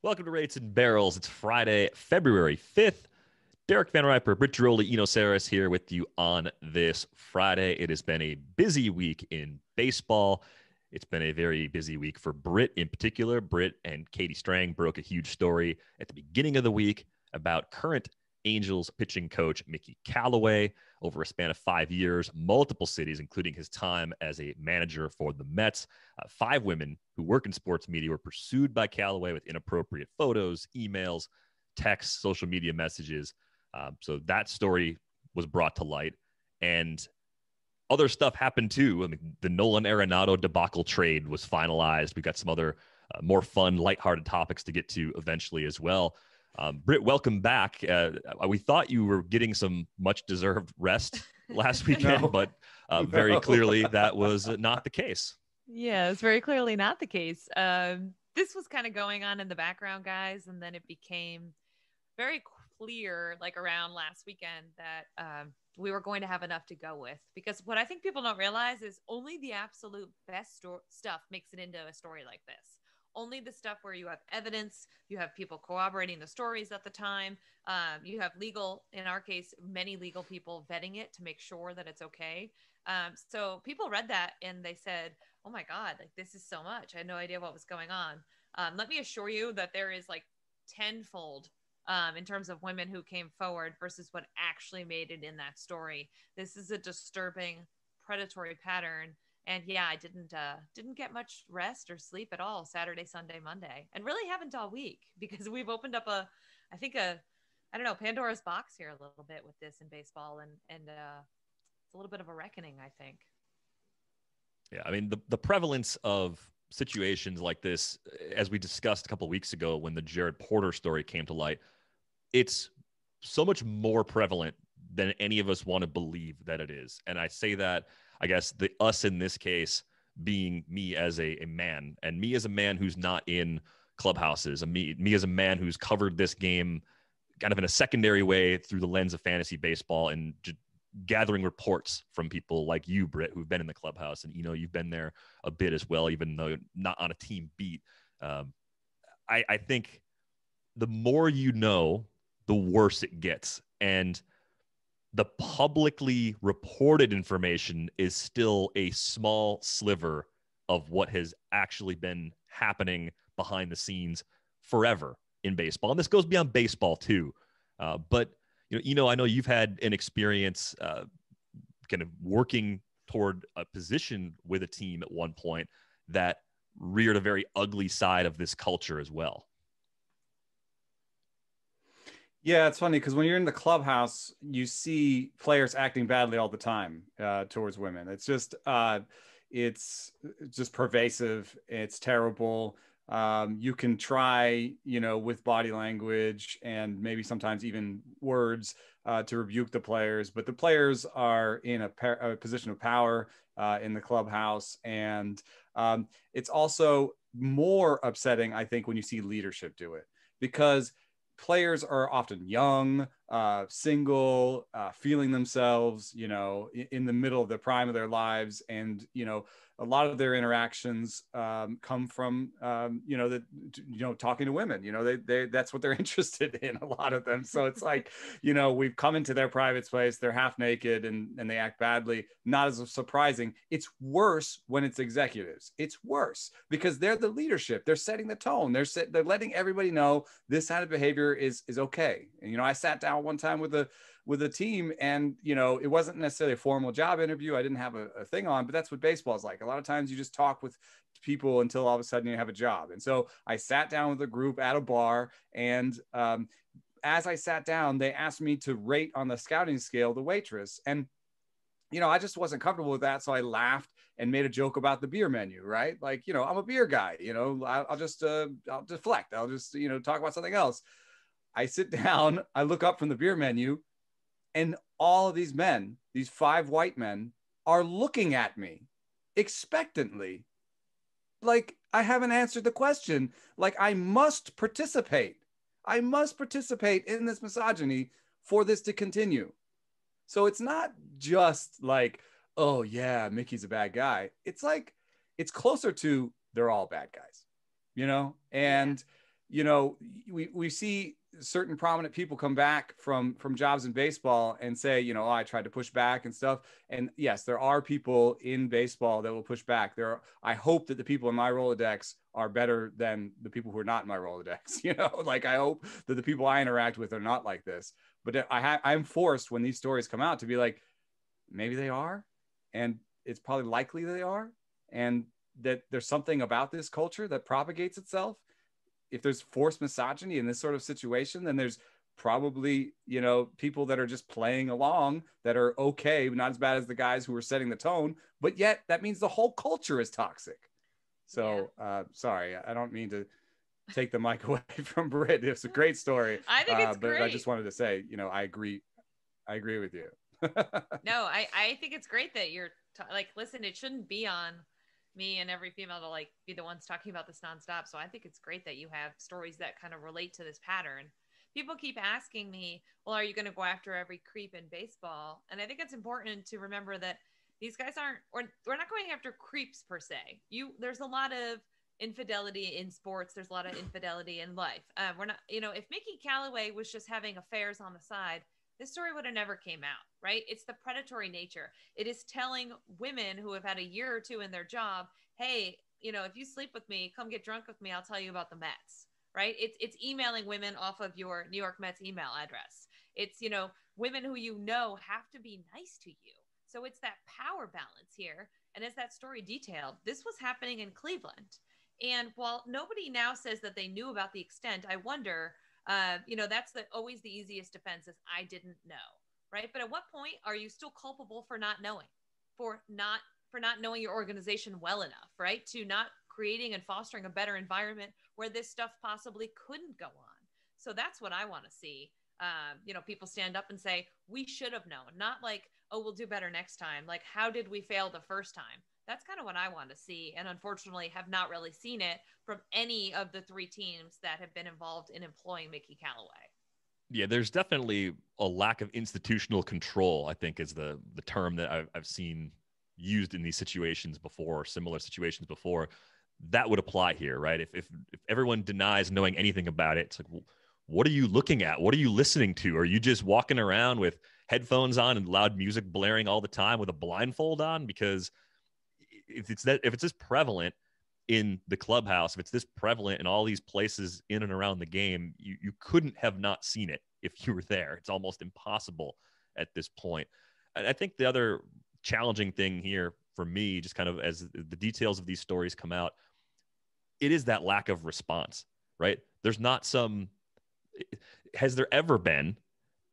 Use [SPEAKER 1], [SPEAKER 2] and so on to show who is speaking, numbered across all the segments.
[SPEAKER 1] Welcome to Rates and Barrels. It's Friday, February 5th. Derek Van Riper, Britt Ghiroli, Eno Sarris here with you on this Friday. It has been a busy week in baseball. It's been a very busy week for Britt in particular. Britt and Katie Strang broke a huge story at the beginning of the week about current Angels pitching coach Mickey Callaway over a span of five years, multiple cities, including his time as a manager for the Mets. Uh, five women who work in sports media were pursued by Callaway with inappropriate photos, emails, texts, social media messages. Um, so that story was brought to light. And other stuff happened too. I mean, the Nolan Arenado debacle trade was finalized. We got some other uh, more fun, lighthearted topics to get to eventually as well. Um, Britt, welcome back. Uh, we thought you were getting some much deserved rest last weekend, no. but uh, very no. clearly that was not the case.
[SPEAKER 2] Yeah, it's very clearly not the case. Um, this was kind of going on in the background, guys, and then it became very clear, like around last weekend, that um, we were going to have enough to go with. Because what I think people don't realize is only the absolute best sto- stuff makes it into a story like this only the stuff where you have evidence, you have people corroborating the stories at the time, um, you have legal, in our case, many legal people vetting it to make sure that it's okay. Um, so people read that and they said, "Oh my God, like this is so much. I had no idea what was going on." Um, let me assure you that there is like tenfold um, in terms of women who came forward versus what actually made it in that story. This is a disturbing predatory pattern and yeah i didn't uh didn't get much rest or sleep at all saturday sunday monday and really haven't all week because we've opened up a i think a i don't know pandora's box here a little bit with this in baseball and and uh it's a little bit of a reckoning i think.
[SPEAKER 1] Yeah i mean the, the prevalence of situations like this as we discussed a couple weeks ago when the jared porter story came to light it's so much more prevalent than any of us want to believe that it is. And i say that I guess the us in this case being me as a, a man and me as a man who's not in clubhouses and me, me as a man who's covered this game kind of in a secondary way through the lens of fantasy baseball and j- gathering reports from people like you, Britt, who've been in the clubhouse. And, you know, you've been there a bit as well, even though not on a team beat. Um, I, I think the more you know, the worse it gets. And the publicly reported information is still a small sliver of what has actually been happening behind the scenes forever in baseball. And this goes beyond baseball too. Uh, but you know, you know, I know you've had an experience uh, kind of working toward a position with a team at one point that reared a very ugly side of this culture as well.
[SPEAKER 3] Yeah, it's funny because when you're in the clubhouse, you see players acting badly all the time uh, towards women. It's just, uh, it's just pervasive. It's terrible. Um, you can try, you know, with body language and maybe sometimes even words uh, to rebuke the players, but the players are in a, par- a position of power uh, in the clubhouse, and um, it's also more upsetting, I think, when you see leadership do it because players are often young, uh, single, uh, feeling themselves, you know, in, the middle of the prime of their lives, and you know, a lot of their interactions um, come from um, you know that you know talking to women you know they, they that's what they're interested in a lot of them. So it's like you know we've come into their private space they're half naked and and they act badly. Not as surprising. It's worse when it's executives. It's worse because they're the leadership. They're setting the tone. They're set, they're letting everybody know this kind of behavior is is okay. And, you know i sat down one time with a with a team and you know it wasn't necessarily a formal job interview i didn't have a, a thing on but that's what baseball is like a lot of times you just talk with people until all of a sudden you have a job and so i sat down with a group at a bar and um, as i sat down they asked me to rate on the scouting scale the waitress and you know, I just wasn't comfortable with that. So I laughed and made a joke about the beer menu, right? Like, you know, I'm a beer guy, you know, I'll, I'll just, uh, I'll deflect. I'll just, you know, talk about something else. I sit down, I look up from the beer menu and all of these men, these five white men, are looking at me expectantly. Like I haven't answered the question. Like I must participate. I must participate in this misogyny for this to continue. So it's not just like, oh yeah, Mickey's a bad guy. It's like, it's closer to they're all bad guys, you know? And you know, we, we see certain prominent people come back from from jobs in baseball and say, you know, oh, I tried to push back and stuff. And yes, there are people in baseball that will push back. There, are, I hope that the people in my Rolodex are better than the people who are not in my Rolodex. You know, like I hope that the people I interact with are not like this. But I ha- I'm forced when these stories come out to be like, maybe they are, and it's probably likely they are, and that there's something about this culture that propagates itself if there's forced misogyny in this sort of situation, then there's probably you know people that are just playing along that are okay, not as bad as the guys who are setting the tone. But yet that means the whole culture is toxic. So yeah. uh, sorry, I don't mean to take the mic away from Britt. It's a great story.
[SPEAKER 2] I think it's
[SPEAKER 3] uh, but
[SPEAKER 2] great.
[SPEAKER 3] I just wanted to say, you know, I agree. I agree with you.
[SPEAKER 2] no, I I think it's great that you're t- like, listen, it shouldn't be on me and every female to like be the ones talking about this nonstop. So I think it's great that you have stories that kind of relate to this pattern. People keep asking me, well, are you going to go after every creep in baseball? And I think it's important to remember that these guys aren't, or we're not going after creeps per se. You, there's a lot of infidelity in sports. There's a lot of infidelity in life. Uh, we're not, you know, if Mickey Callaway was just having affairs on the side, this story would have never came out right? It's the predatory nature. It is telling women who have had a year or two in their job hey you know if you sleep with me come get drunk with me i'll tell you about the mets right? It's it's emailing women off of your new york mets email address. It's you know women who you know have to be nice to you. So it's that power balance here. And as that story detailed this was happening in cleveland. And while nobody now says that they knew about the extent i wonder uh, you know, that's the always the easiest defense is I didn't know, right? But at what point are you still culpable for not knowing, for not for not knowing your organization well enough, right? To not creating and fostering a better environment where this stuff possibly couldn't go on. So that's what I want to see. Um, you know, people stand up and say, we should have known, not like, oh, we'll do better next time. Like, how did we fail the first time? That's kind of what I want to see. And unfortunately, have not really seen it from any of the three teams that have been involved in employing Mickey Callaway.
[SPEAKER 1] Yeah, there's definitely a lack of institutional control, I think, is the, the term that I've, I've seen used in these situations before, similar situations before. That would apply here, right? If, if, if everyone denies knowing anything about it, it's like, well, what are you looking at? What are you listening to? Are you just walking around with headphones on and loud music blaring all the time with a blindfold on? Because – if it's that if it's this prevalent in the clubhouse, if it's this prevalent in all these places in and around the game, you you couldn't have not seen it if you were there. It's almost impossible at this point. And I think the other challenging thing here for me, just kind of as the details of these stories come out, it is that lack of response, right? There's not some. Has there ever been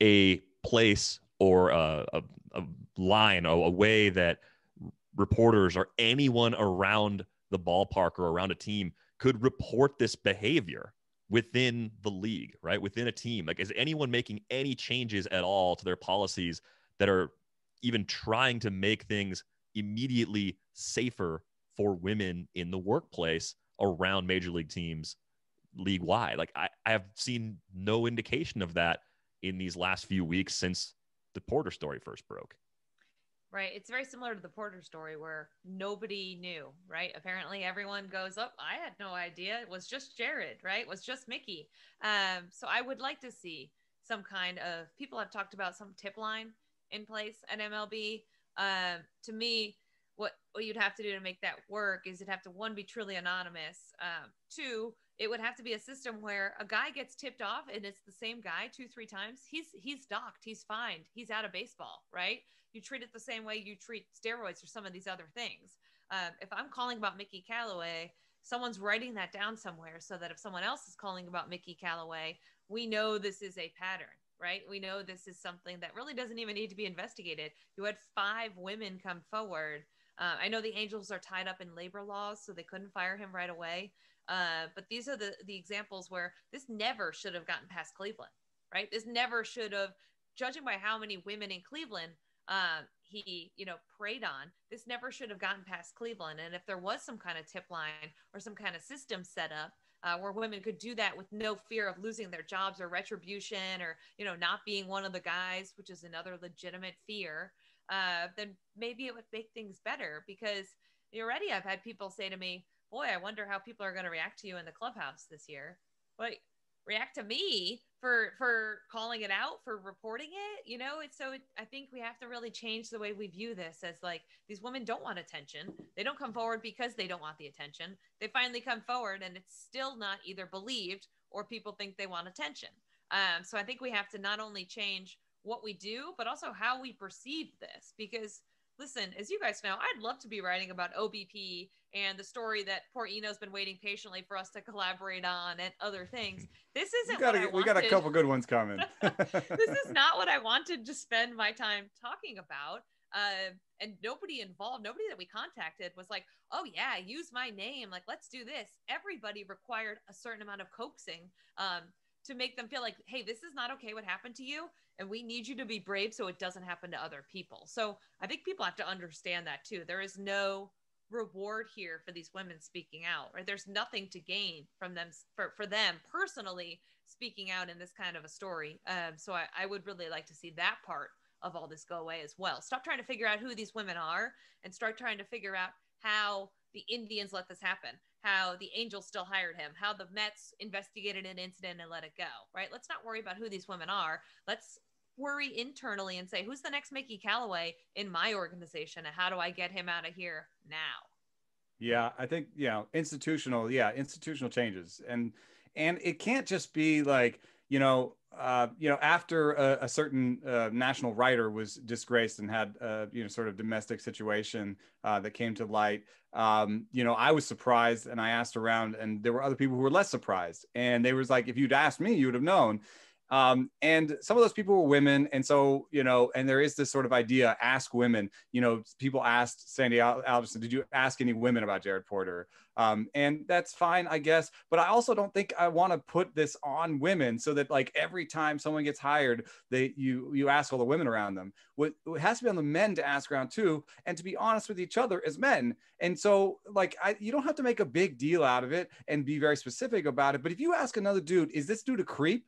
[SPEAKER 1] a place or a, a, a line, a, a way that reporters or anyone around the ballpark or around a team could report this behavior within the league, right? Within a team. Like, is anyone making any changes at all to their policies that are even trying to make things immediately safer for women in the workplace around major league teams league wide? Like, I, I have seen no indication of that in these last few weeks since the Porter story first broke.
[SPEAKER 2] Right. It's very similar to the Porter story where nobody knew, right? Apparently everyone goes, Oh, I had no idea. It was just Jared, right? It was just Mickey. Um, so I would like to see some kind of people have talked about some tip line in place at MLB. Um, to me, what what you'd have to do to make that work is it'd have to one be truly anonymous. Um, two, it would have to be a system where a guy gets tipped off and it's the same guy two, three times. He's he's docked, he's fined, he's out of baseball, right? you treat it the same way you treat steroids or some of these other things. Um, if I'm calling about Mickey Callaway, someone's writing that down somewhere so that if someone else is calling about Mickey Callaway, we know this is a pattern, right? We know this is something that really doesn't even need to be investigated. You had five women come forward. Uh, I know the Angels are tied up in labor laws, so they couldn't fire him right away. Uh, but these are the the examples where this never should have gotten past Cleveland, right? This never should have, judging by how many women in Cleveland um, he, you know, preyed on. This never should have gotten past Cleveland. And if there was some kind of tip line or some kind of system set up uh, where women could do that with no fear of losing their jobs or retribution or, you know, not being one of the guys, which is another legitimate fear, uh, then maybe it would make things better because already I've had people say to me, boy, I wonder how people are going to react to you in the clubhouse this year. like react to me for for calling it out for reporting it? You know it's so it, i think we have to really change the way we view this as like these women don't want attention. They don't come forward because they don't want the attention. They finally come forward and it's still not either believed or people think they want attention. Um, so i think we have to not only change what we do but also how we perceive this. Because listen, as you guys know, I'd love to be writing about OBP and the story that poor Eno's been waiting patiently for us to collaborate on and other things. This isn't
[SPEAKER 3] got
[SPEAKER 2] what
[SPEAKER 3] we got a couple good ones coming.
[SPEAKER 2] this is not what I wanted to spend my time talking about. Uh, and nobody involved, nobody that we contacted was like, "Oh yeah, use my name. Like, let's do this." Everybody required a certain amount of coaxing um, to make them feel like, "Hey, this is not okay. What happened to you? and we need you to be brave so it doesn't happen to other people. So I think people have to understand that too. There is no reward here for these women speaking out, right? There's nothing to gain from them for, for them personally speaking out in this kind of a story. Um, so I, I would really like to see that part of all this go away as well. Stop trying to figure out who these women are and start trying to figure out how the Indians let this happen, how the Angels still hired him, how the Mets investigated an incident and let it go, right? Let's not worry about who these women are. Let's worry internally and say, who's the next Mickey Callaway in my organization? And how do I get him out of here now?
[SPEAKER 3] Yeah, I think, you know, institutional, yeah, institutional changes. And, and it can't just be like, you know, uh, you know, after a, a certain uh, national writer was disgraced and had, uh, you know, sort of domestic situation uh, that came to light, um, you know, I was surprised and I asked around, and there were other people who were less surprised. And they was like, if you'd asked me, you would have known. Um, and some of those people were women. And so, you know, and there is this sort of idea ask women. You know, people asked Sandy Alderson, did you ask any women about Jared Porter? Um, and that's fine, I guess. But I also don't think I want to put this on women so that like every time someone gets hired, they you you ask all the women around them. What it has to be on the men to ask around too, and to be honest with each other as men. And so like I you don't have to make a big deal out of it and be very specific about it. But if you ask another dude, is this dude a creep?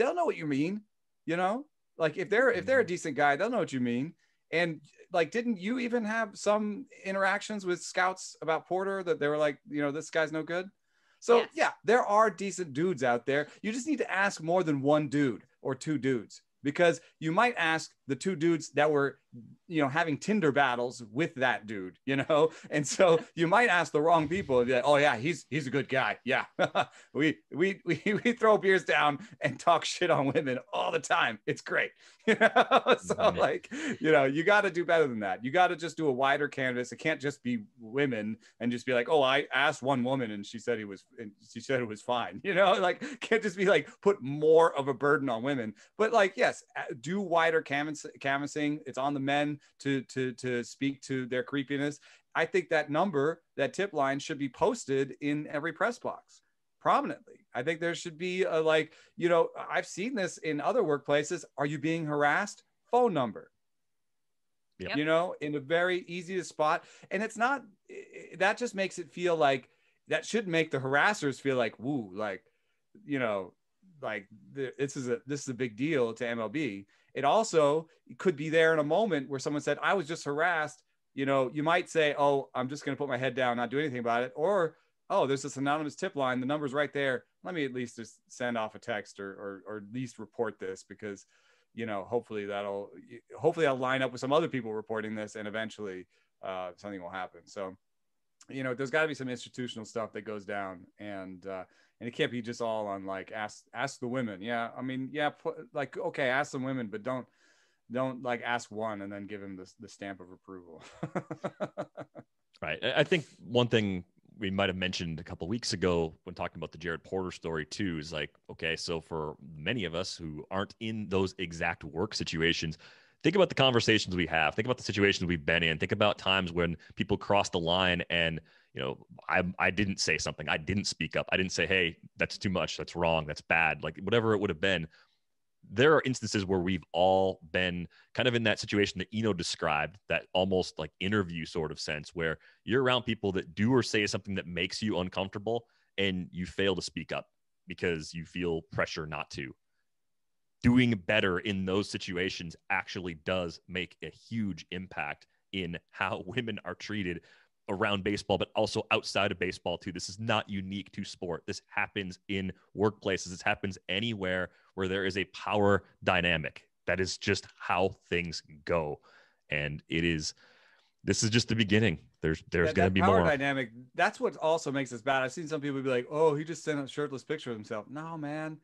[SPEAKER 3] They'll know what you mean you know like if they're if they're a mm-hmm. decent guy they'll know what you mean and like didn't you even have some interactions with scouts about porter that they were like you know this guy's no good so yes. yeah there are decent dudes out there you just need to ask more than one dude or two dudes because you might ask the two dudes that were you know having tinder battles with that dude you know? And so you might ask the wrong people like, oh yeah he's he's a good guy. Yeah. We, we we we throw beers down and talk shit on women all the time. It's great. You know? So mm-hmm. like you know you got to do better than that. You got to just do a wider canvas. It can't just be women and just be like oh i asked one woman and she said he was and she said it was fine. You know? Like can't just be like put more of a burden on women. But like yes do wider canvas canvassing. It's on the men to to to speak to their creepiness. I think that number, that tip line, should be posted in every press box prominently. I think there should be a like, you know, I've seen this in other workplaces. Are you being harassed? Phone number. Yep. You know, in a very easy to spot. And it's not that just makes it feel like that should make the harassers feel like, woo, like, you know, like this is a this is a big deal to MLB it also could be there in a moment where someone said, I was just harassed. You know, you might say, Oh, I'm just going to put my head down, not do anything about it. Or, Oh, there's this anonymous tip line. The number's right there. Let me at least just send off a text or, or, or at least report this because, you know, hopefully that'll, hopefully I'll line up with some other people reporting this and eventually uh, something will happen. So, you know, there's got to be some institutional stuff that goes down. And, uh, and it can't be just all on like ask ask the women. Yeah i mean yeah put, like okay ask some women but don't don't like ask one and then give him the, the stamp of approval.
[SPEAKER 1] Right. I think one thing we might have mentioned a couple weeks ago when talking about the jared porter story too is like okay so for many of us who aren't in those exact work situations think about the conversations we have think about the situations we've been in think about times when people cross the line and you know, I I didn't say something. I didn't speak up. I didn't say, "Hey, that's too much. That's wrong. That's bad." Like whatever it would have been. There are instances where we've all been kind of in that situation that Eno described, that almost like interview sort of sense, where you're around people that do or say something that makes you uncomfortable, and you fail to speak up because you feel pressure not to. Doing better in those situations actually does make a huge impact in how women are treated around baseball, but also outside of baseball too. This is not unique to sport. This happens in workplaces. This happens anywhere where there is a power dynamic. That is just how things go, and it is. This is just the beginning. There's there's
[SPEAKER 3] That-
[SPEAKER 1] going to be
[SPEAKER 3] power
[SPEAKER 1] more.
[SPEAKER 3] dynamic. That's what also makes this bad. I've seen some people be like, "Oh, he just sent a shirtless picture of himself." No, man.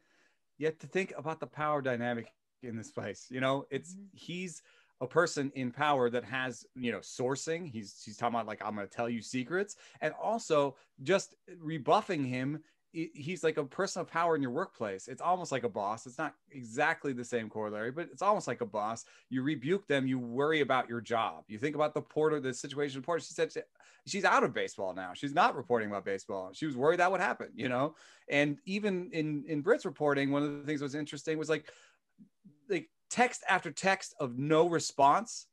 [SPEAKER 3] You have to think about the power dynamic in this place. You know, it's
[SPEAKER 2] Mhm.
[SPEAKER 3] he's a person in power that has you know sourcing. He's he's talking about like I'm going to tell you secrets, and also just rebuffing him. He- He's like a person of power in your workplace. It's almost like a boss. It's not exactly the same corollary, but it's almost like a boss. You rebuke them. You worry about your job. You think about the porter, the situation. Porter. She said she- she's out of baseball now. She's not reporting about baseball. She was worried that would happen, you know. And even in in Britt's reporting, one of the things that was interesting was like like text after text of no response.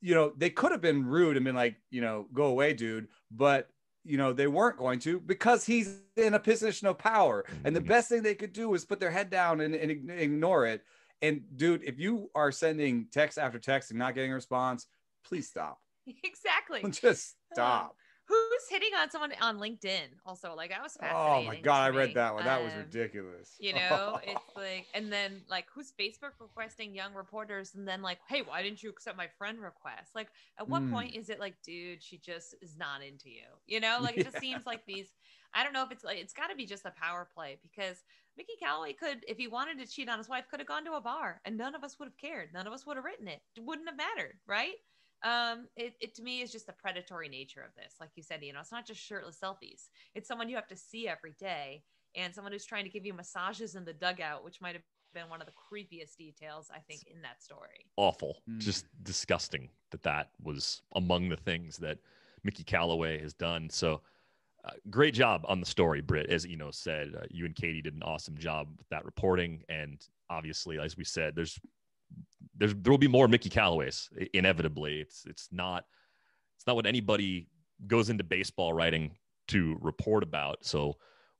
[SPEAKER 3] You know, they could have been rude and been like, you know, go away, dude. But you know, they weren't going to because he's in a position of power. And the
[SPEAKER 1] Mhm.
[SPEAKER 3] best thing they could do was put their head down and, and ignore it. And dude, if you are sending text after text and not getting a response, please stop.
[SPEAKER 2] exactly.
[SPEAKER 3] Just stop.
[SPEAKER 2] Who's hitting on someone on LinkedIn? Also, like that was fascinating.
[SPEAKER 3] Oh my god, I read that one. That was
[SPEAKER 2] Um,
[SPEAKER 3] ridiculous.
[SPEAKER 2] You know, it's like, and then like, who's Facebook requesting young reporters, and then like, hey, why didn't you accept my friend request? Like, at what
[SPEAKER 3] Mm.
[SPEAKER 2] point is it like, dude, she just is not into you? You know, like it just seems like these. I don't know if it's like it's got to be just a power play because Mickey Callaway could, if he wanted to cheat on his wife, could have gone to a bar, and none of us would have cared. None of us would have written it. It wouldn't have mattered, right? Um it, it to me is just the predatory nature of this like you said you know it's not just shirtless selfies it's someone you have to see every day and someone who's trying to give you massages in the dugout which might have been one of the creepiest details i think in that story
[SPEAKER 1] awful,
[SPEAKER 3] Mm.
[SPEAKER 1] just disgusting that that was among the things that Mickey Callaway has done. So, uh, great job on the story, Britt. As you know, said uh, you and Katie did an awesome job with that reporting, and obviously, as we said, there's there's there will be more Mickey Callaways inevitably. It's it's not it's not what anybody goes into baseball writing to report about. So.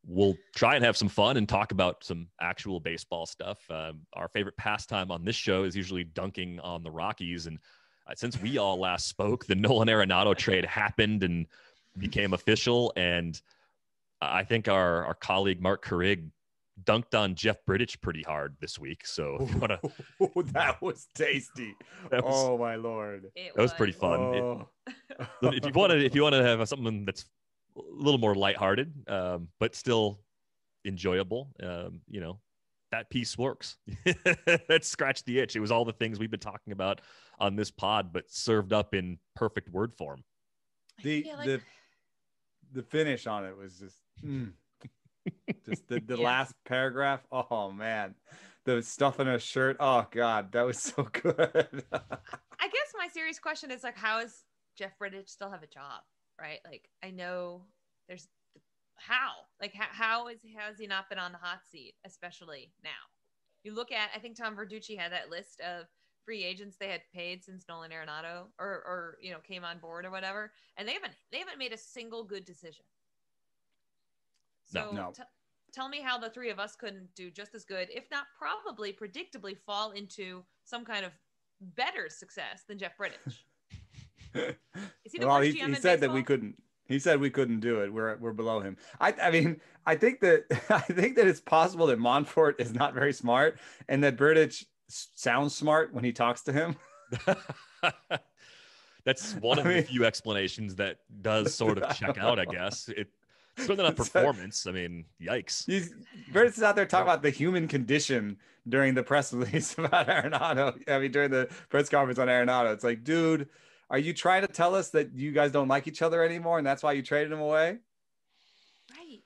[SPEAKER 1] We'll try and have some fun and talk about some actual baseball stuff. Um, our favorite pastime on this show is usually dunking on the Rockies. And uh, since we all last spoke, the Nolan Arenado trade happened and became official. And I think our, our colleague Marc Carig dunked on Jeff Bridich pretty hard this week. So if you wanna,
[SPEAKER 3] that was tasty.
[SPEAKER 1] that was,
[SPEAKER 3] oh my lord.
[SPEAKER 2] it
[SPEAKER 1] That was pretty fun. It-
[SPEAKER 3] Oh.
[SPEAKER 1] if you want to, if you want to have something that's a little more lighthearted, um, but still enjoyable, um, you know, that piece works. that scratched the itch. It was all the things we've been talking about on this pod, but served up in perfect word form.
[SPEAKER 3] the
[SPEAKER 2] like-
[SPEAKER 3] the the finish on it was just mm. Just the, the
[SPEAKER 2] Yeah.
[SPEAKER 3] last paragraph. Oh man, the stuff in a shirt. Oh god, that was so good.
[SPEAKER 2] I guess my serious question is like, how is Jeff Bridich still have a job, right? Like, I know there's how, like, how, how is has he not been on the hot seat, especially now? You look at, I think Tom Verducci had that list of free agents they had paid since Nolan Arenado or or you know came on board or whatever, and they haven't they haven't made a single good decision.
[SPEAKER 1] No.
[SPEAKER 2] So
[SPEAKER 3] No.
[SPEAKER 2] t- tell me how the three of us couldn't do just as good, if not probably predictably fall into some kind of better success than Jeff Bridich. Is he the
[SPEAKER 3] well,
[SPEAKER 2] worst
[SPEAKER 3] he,
[SPEAKER 2] GM
[SPEAKER 3] he
[SPEAKER 2] in
[SPEAKER 3] said that we couldn't. He said we couldn't do it. We're we're below him. I I mean, I think that I think that it's possible that Monfort is not very smart, and that Bridich s- sounds smart when he talks to him.
[SPEAKER 1] That's one
[SPEAKER 3] I
[SPEAKER 1] of the few explanations that does sort of check out, I guess. It certainly not
[SPEAKER 3] So-
[SPEAKER 1] performance. I mean, yikes.
[SPEAKER 3] He's Bridich is out there talking about the human condition during the press release about Arenado. I mean, during the press conference on Arenado, it's like, dude, are you trying to tell us that you guys don't like each other anymore, and that's why you traded him away?
[SPEAKER 2] Right.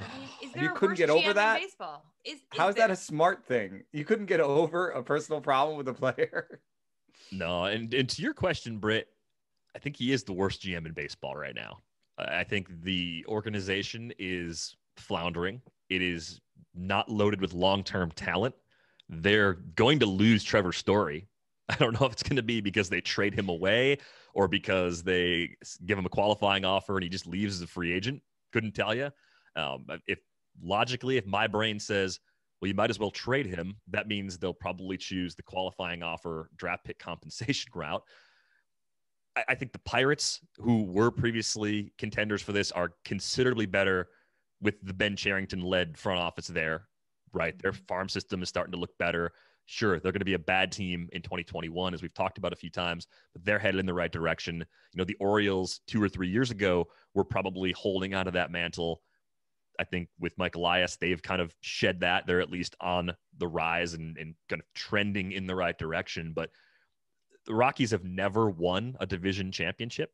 [SPEAKER 2] I mean, is
[SPEAKER 3] You
[SPEAKER 2] there a
[SPEAKER 3] couldn't get over that?
[SPEAKER 2] baseball? Is, is
[SPEAKER 3] How is that a smart thing? You couldn't get over a personal problem with a player.
[SPEAKER 1] No, and, and to your question, Britt, I think he is the worst GM in baseball right now. I think the organization is floundering. It is not loaded with long term talent. They're going to lose Trevor Story. I don't know if it's going to be because they trade him away or because they give him a qualifying offer and he just leaves as a free agent. Couldn't tell you. Um, if logically, if my brain says, well, you might as well trade him. That means they'll probably choose the qualifying offer draft pick compensation route. I, I think the Pirates, who were previously contenders for this, are considerably better with the Ben Cherington led front office there, right? Their mm-hmm. farm system is starting to look better. Sure, they're going to be a bad team in 2021, as we've talked about a few times, but they're headed in the right direction. You know, the Orioles two or three years ago were probably holding onto that mantle. I think with Mike Elias, they've kind of shed that. They're at least on the rise and, and kind of trending in the right direction. But the Rockies have never won a division championship.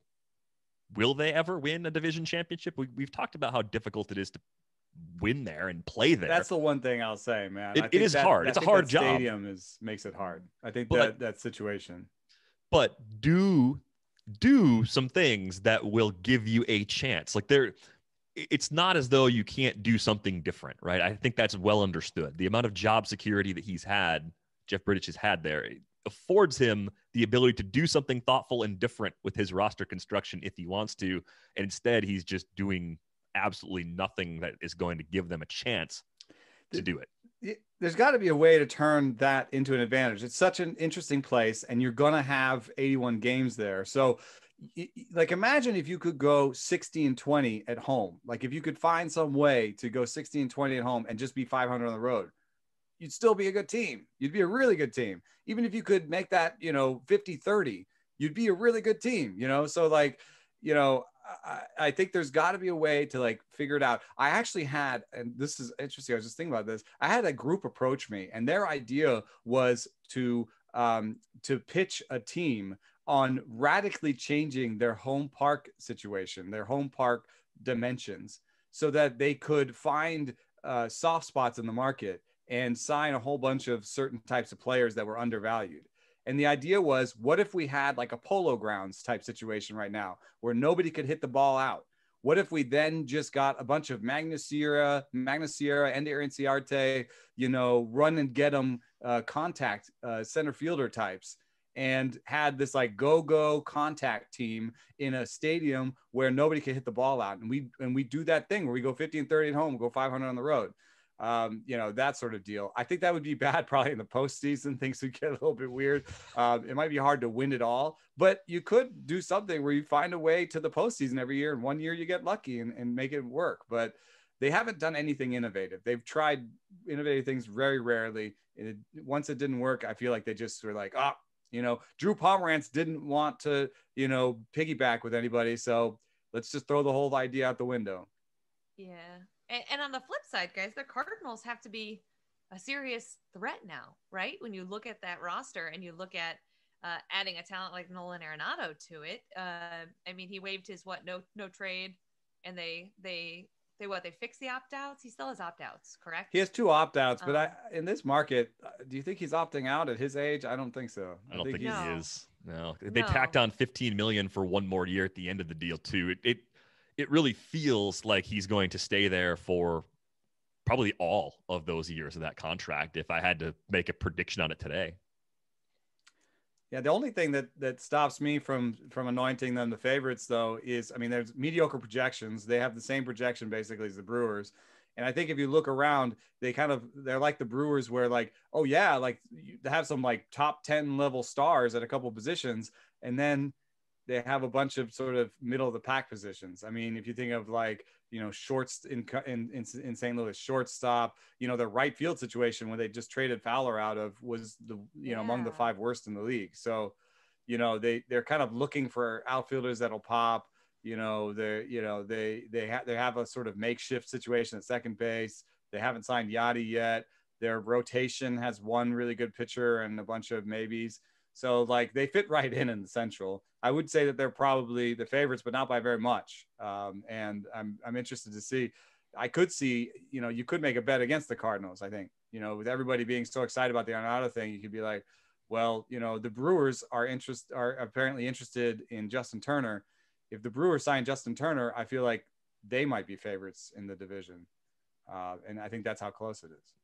[SPEAKER 1] Will they ever win a division championship? We, have talked about how difficult it is to win there and play there.
[SPEAKER 3] That's the one thing I'll say, man.
[SPEAKER 1] It, it is
[SPEAKER 3] that,
[SPEAKER 1] hard. It's a hard job.
[SPEAKER 3] Stadium is makes it hard. I think but, that that situation.
[SPEAKER 1] But do do some things that will give you a chance. Like there, it's not as though you can't do something different, right? I think that's well understood. The amount of job security that he's had, Jeff Bridich has had there, affords him the ability to do something thoughtful and different with his roster construction if he wants to. And instead, he's just doing absolutely nothing that is going to give them a chance to do it.
[SPEAKER 3] There's got to be a way to turn that into an advantage. It's such an interesting place, and you're going to have 81 games there. So, like, imagine if you could go 60 and 20 at home. Like, if you could find some way to go 60 and 20 at home and just be 500 on the road you'd still be a good team. You'd be a really good team. Even if you could make that, you know, 50 30, you'd be a really good team, you know? So, like, you know, I, I think there's got to be a way to like figure it out. I actually had, and this is interesting. I was just thinking about this. I had a group approach me, and their idea was to um, to pitch a team on radically changing their home park situation, their home park dimensions, so that they could find uh, soft spots in the market and sign a whole bunch of certain types of players that were undervalued. And the idea was, what if we had like a polo grounds type situation right now where nobody could hit the ball out? What if we then just got a bunch of Magneuris Sierra, Magneuris Sierra, and Ender Inciarte, you know, run and get them uh, contact uh, center fielder types and had this like go-go contact team in a stadium where nobody could hit the ball out. And we and we do that thing where we go 50 and 30 at home, go 500 on the road um, you know, that sort of deal. I think that would be bad probably in the postseason. Things would get a little bit weird. Um, it might be hard to win it all, but you could do something where you find a way to the postseason every year. And one year you get lucky and, and make it work. But they haven't done anything innovative. They've tried innovative things very rarely. It, once it didn't work, I feel like they just were like, ah, oh, you know, Drew Pomeranz didn't want to, you know, piggyback with anybody. So let's just throw the whole idea out the window.
[SPEAKER 2] Yeah. And, and on the flip side, guys, the Cardinals have to be a serious threat now, right? When you look at that roster and you look at uh, adding a talent like Nolan Arenado to it. Uh, I mean, he waived his what no no trade, and they they they what they fix the opt outs. He still has opt outs, correct?
[SPEAKER 3] He has two opt outs, um, but I um, in this market, uh, do you think he's opting out at his age? I don't think so.
[SPEAKER 1] I, don't think, think he is. No, they no. tacked on 15 million for one more year at the end of the deal too. It, it it really feels like he's going to stay there for probably all of those years of that contract if I had to make a prediction on it today.
[SPEAKER 3] Yeah, the only thing that that stops me from from anointing them the favorites though is I mean there's mediocre projections. They have the same projection basically as the Brewers. And I think if you look around, they kind of they're like the Brewers where like, oh yeah, like they have some like top 10 level stars at a couple positions and then they have a bunch of sort of middle of the pack positions. I mean, if you think of like, you know, shorts in, in, in, in St. Louis, shortstop, you know, the right field situation when they just traded Fowler out of was the, you know, among the five worst in the league. So, you know, they, they're kind of looking for outfielders that'll pop, you know, they're, you know, they, they have, they have a sort of makeshift situation at second base. They haven't signed Yadi yet. Their rotation has one really good pitcher and a bunch of maybes. So like they fit right in in the Central. I would say that they're probably the favorites, but not by very much. Um, and I'm I'm interested to see. I could see, you know, you could make a bet against the Cardinals. I think, you know, with everybody being so excited about the Arenado thing, you could be like, well, you know, the Brewers are interest are apparently interested in Justin Turner. If the Brewers sign Justin Turner, I feel like they might be favorites in the division, uh, and I think that's how close it is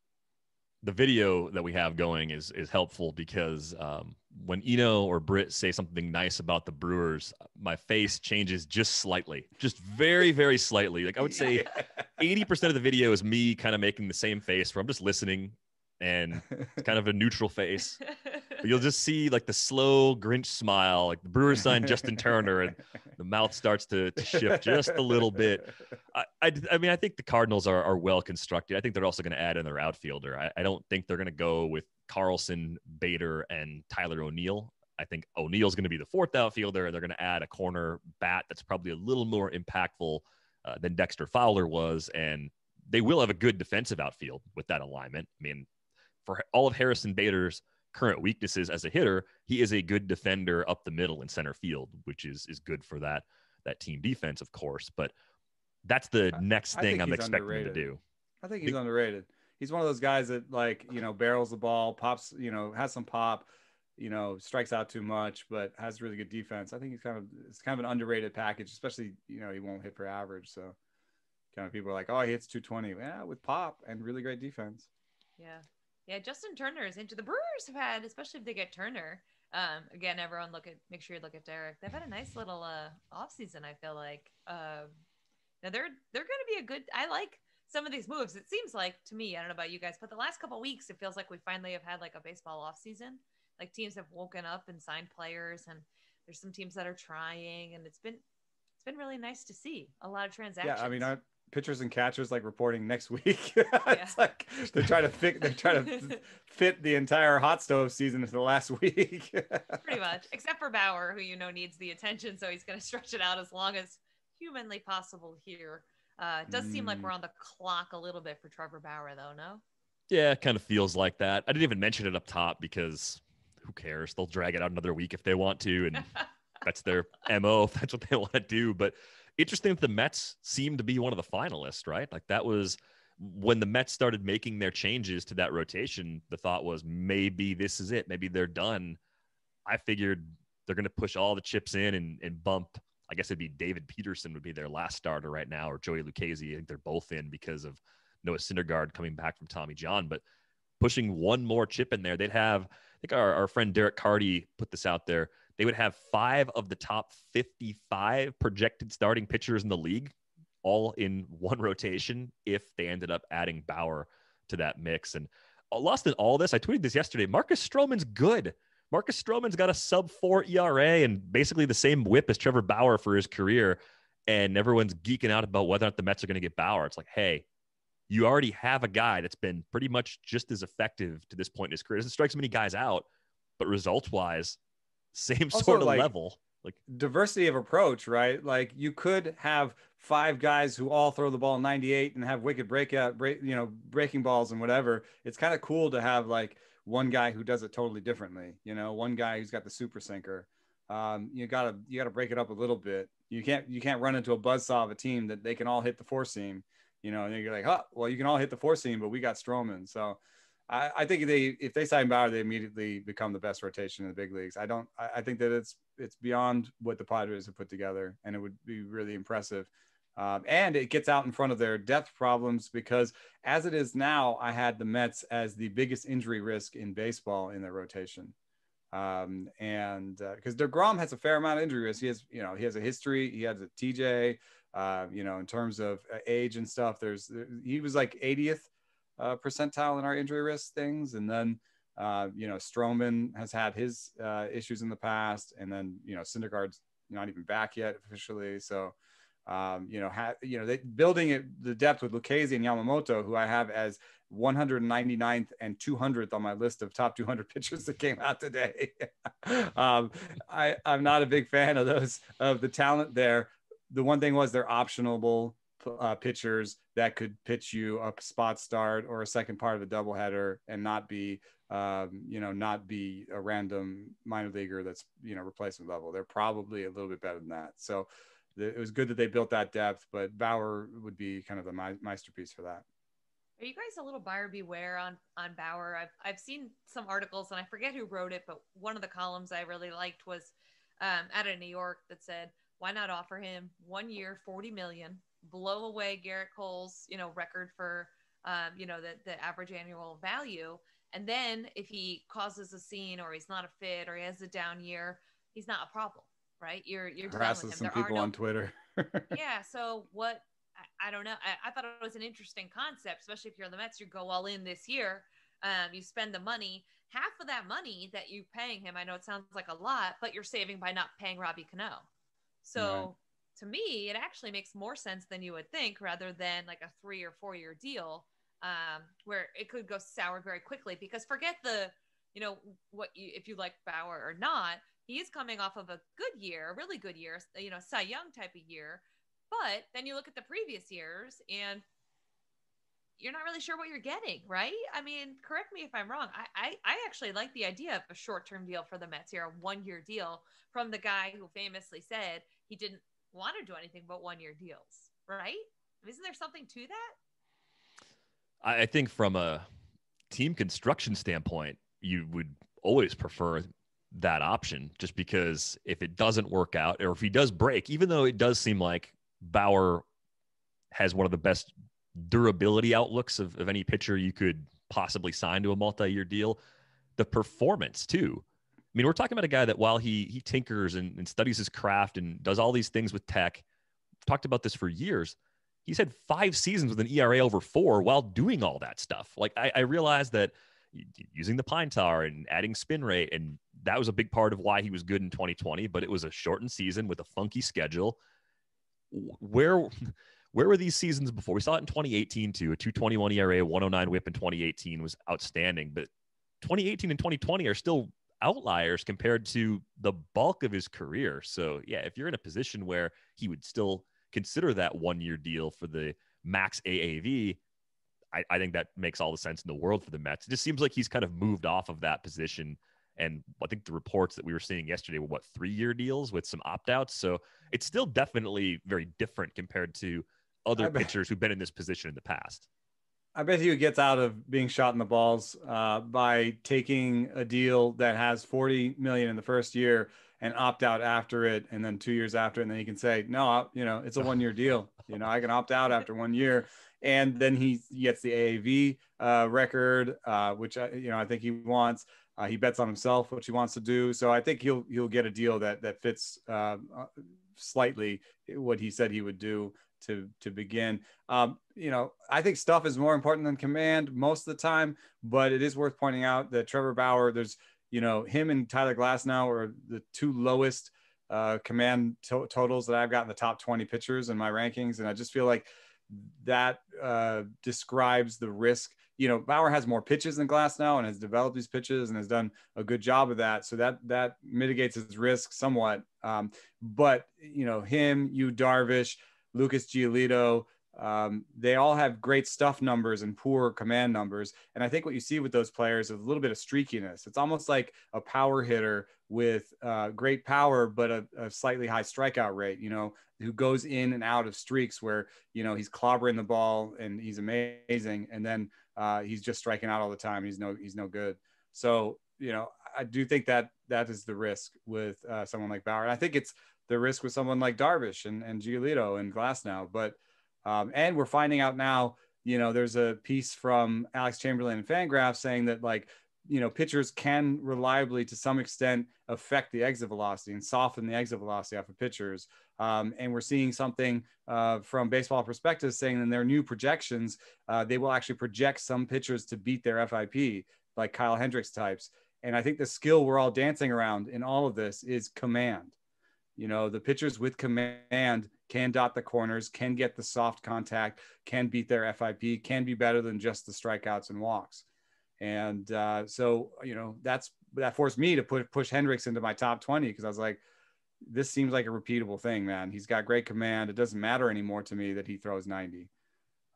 [SPEAKER 1] the video that we have going is is helpful because um, when Eno or Britt say something nice about the Brewers, my face changes just slightly, just very very slightly. Like I would say, eighty percent of the video is me kind of making the same face where I'm just listening, and it's kind of a neutral face. you'll just see like the slow Grinch smile, like the Brewers sign Justin Turner, and the mouth starts to, to shift just a little bit. I, I, I, mean, I think the Cardinals are, are well constructed. I think they're also going to add in their outfielder. I, I don't think they're going to go with Carlson, Bader, and Tyler O'Neill. I think O'Neill's going to be the fourth outfielder. They're going to add a corner bat that's probably a little more impactful uh, than Dexter Fowler was, and they will have a good defensive outfield with that alignment. I mean, for all of Harrison Bader's current weaknesses as a hitter, he is a good defender up the middle in center field, which is is good for that that team defense, of course. But that's the next thing I'm expecting underrated. to do.
[SPEAKER 3] I think he's underrated. He's one of those guys that like you know barrels the ball, pops, you know, has some pop, you know, strikes out too much, but has really good defense. I think he's kind of it's kind of an underrated package, especially you know he won't hit for average. So kind of people are like, oh, he hits 220. Yeah, with pop and really great defense.
[SPEAKER 2] Yeah. Yeah, Justin Turner is into the Brewers have had, especially if they get Turner. Um, again, everyone look at make sure you look at Derek. They've had a nice little uh off season, I feel like. Um now they're they're gonna be a good I like some of these moves. It seems like to me, I don't know about you guys, but the last couple weeks it feels like we finally have had like a baseball off season. Like teams have woken up and signed players and there's some teams that are trying and it's been it's been really nice to see a lot of transactions.
[SPEAKER 3] Yeah, I mean, I, pitchers and catchers like reporting next week. it's yeah. like they're trying to fit they're trying to fit the entire hot stove season into the last week.
[SPEAKER 2] Pretty much, except for Bauer, who you know needs the attention, so he's going to stretch it out as long as humanly possible here. Uh, it does mm. seem like mm. we're on the clock a little bit for Trevor Bauer, though. No.
[SPEAKER 1] Yeah, it kind of feels like that. I didn't even mention it up top because who cares? They'll drag it out another week if they want to, and that's their mo. If that's what they want to do, but interesting that the Mets seemed to be one of the finalists, right? Like that was when the Mets started making their changes to that rotation, the thought was maybe this is it. Maybe they're done. I figured they're going to push all the chips in and, and bump. I guess it'd be David Peterson would be their last starter right now, or Joey Lucchesi. I think they're both in because of Noah Syndergaard coming back from Tommy John. But pushing one more chip in there, they'd have. I think our, our friend Derek Carty put this out there they would have five of the top 55 projected starting pitchers in the league all in one rotation if they ended up adding Bauer to that mix. And uh, lost in all this, I tweeted this yesterday. Marcus Stroman's good. Marcus Stroman's got a sub four ERA and basically the same whip as Trevor Bauer for his career. And everyone's geeking out about whether or not the Mets are going to get Bauer. It's like, hey, you already have a guy that's been pretty much just as effective to this point in his career. Doesn't strike so many guys out, but results wise, same also, sort of like, level. Like
[SPEAKER 3] diversity of approach, right? Like you could have five guys who all throw the ball 98 and have wicked breakout, break, you know, breaking balls and whatever. It's kind of cool to have like one guy who does it totally differently. You know, one guy who's got the super sinker. Um, you gotta you gotta break it up a little bit. You can't you can't run into a buzzsaw of a team that they can all hit the four seam. You know, and you're like, oh, well, you can all hit the four seam, but we got Stroman. So I, I think they if they sign Bauer, they immediately become the best rotation in the big leagues. I don't. I, I, think that it's it's beyond what the Padres have put together, and it would be really impressive. Um, and it gets out in front of their depth problems because as it is now, I had the Mets as the biggest injury risk in baseball in their rotation. Um, and because uh, deGrom has a fair amount of injury risk, he has, you know, he has a history. He has a TJ, uh, you know, in terms of uh, age and stuff. There's he was like 80th uh, percentile in our injury risk things. And then, uh, you know, Stroman has had his uh, issues in the past. And then, you know, Syndergaard's not even back yet officially. So, um, you know, ha- you know, they building it the depth with Lucchesi and Yamamoto, who I have as 199th and 200th on my list of top 200 pitchers that came out today. um, I, I'm not a big fan of those of the talent there. The one thing was they're optionable uh, pitchers that could pitch you a spot start or a second part of a doubleheader and not be, um, you know, not be a random minor leaguer that's, you know, replacement level. They're probably a little bit better than that. So it was good that they built that depth, but Bauer would be kind of the masterpiece for that.
[SPEAKER 2] Are you guys a little buyer beware on on Bauer? I've I've seen some articles and I forget who wrote it, but one of the columns I really liked was um, out of New York that said, "Why not offer him one year, forty million, blow away Gerrit Cole's, you know, record for, um, you know, the, the average annual value. And then if he causes a scene or he's not a fit or he has a down year, he's not a problem, right? You're you're
[SPEAKER 3] harasses some people no, on Twitter.
[SPEAKER 2] yeah. So what? I, I don't know. I, I, thought it was an interesting concept, especially if you're in the Mets. You go all in this year. Um, you spend the money. Half of that money that you're paying him, I know it sounds like a lot, but you're saving by not paying Robbie Cano. So. To me, it actually makes more sense than you would think, rather than like a three or four year deal, um, where it could go sour very quickly. Because forget the, you know, what you if you like Bauer or not, he is coming off of a good year, a really good year, you know, Cy Young type of year. But then you look at the previous years and you're not really sure what you're getting, right? I mean, correct me if I'm wrong. I, I, I actually like the idea of a short term deal for the Mets here, a one year deal from the guy who famously said he didn't want to do anything but one year deals, right? Isn't there something to that?
[SPEAKER 1] I think from a team construction standpoint, you would always prefer that option just because if it doesn't work out or if he does break, even though it does seem like Bauer has one of the best durability outlooks of, of any pitcher you could possibly sign to a multi-year deal the performance too i mean we're talking about a guy that while he he tinkers and, and studies his craft and does all these things with tech talked about this for years he's had five seasons with an era over four while doing all that stuff like i, I realized that using the pine tar and adding spin rate and that was a big part of why he was good in 2020 but it was a shortened season with a funky schedule where where were these seasons before? We saw it in 2018 too. A 221 ERA, 109 whip in 2018 was outstanding, but 2018 and 2020 are still outliers compared to the bulk of his career. So, yeah, if you're in a position where he would still consider that one year deal for the max AAV, I, I, think that makes all the sense in the world for the Mets. It just seems like he's kind of moved off of that position. And I think the reports that we were seeing yesterday were what three year deals with some opt outs. So it's still definitely very different compared to other pitchers who've been in this position in the past.
[SPEAKER 3] I bet he gets out of being shot in the balls uh, by taking a deal that has 40 million in the first year and opt out after it, and then two years after, and then he can say, "No, you know, it's a one year deal. You know, I can opt out after one year." And then he gets the AAV uh, record, uh, which I, you know I think he wants. Uh, he bets on himself, which he wants to do. So I think he'll he'll get a deal that that fits uh, uh, slightly what he said he would do to to begin. Um, you know, I think stuff is more important than command most of the time, but it is worth pointing out that Trevor Bauer, there's you know him and Tyler Glasnow are the two lowest uh, command to- totals that I've got in the top 20 pitchers in my rankings, and I just feel like that uh, describes the risk. You know, Bauer has more pitches than Glass now and has developed these pitches and has done a good job of that. So that that mitigates his risk somewhat. Um, but you know, him, Yu Darvish, Lucas Giolito. Um, they all have great stuff numbers and poor command numbers. And I think what you see with those players is a little bit of streakiness. It's almost like a power hitter with uh, great power, but a, a, slightly high strikeout rate, you know, who goes in and out of streaks where, you know, he's clobbering the ball and he's amazing. And then uh, he's just striking out all the time. He's no, he's no good. So, you know, I do think that that is the risk with uh, someone like Bauer. And I think it's the risk with someone like Darvish and, and Giolito and Glasnow, But um, and we're finding out now, you know, there's a piece from Alex Chamberlain and Fangraph saying that like, you know, pitchers can reliably to some extent affect the exit velocity and soften the exit velocity off of pitchers. Um, and we're seeing something uh, from Baseball Prospectus saying in their new projections, uh, they will actually project some pitchers to beat their FIP, like Kyle Hendricks types. And I think the skill we're all dancing around in all of this is command. You know, the pitchers with command can dot the corners, can get the soft contact, can beat their FIP, can be better than just the strikeouts and walks. And uh, so, you know, that's that forced me to put push Hendricks into my top 20 because I was like, this seems like a repeatable thing, man. He's got great command. It doesn't matter anymore to me that he throws 90.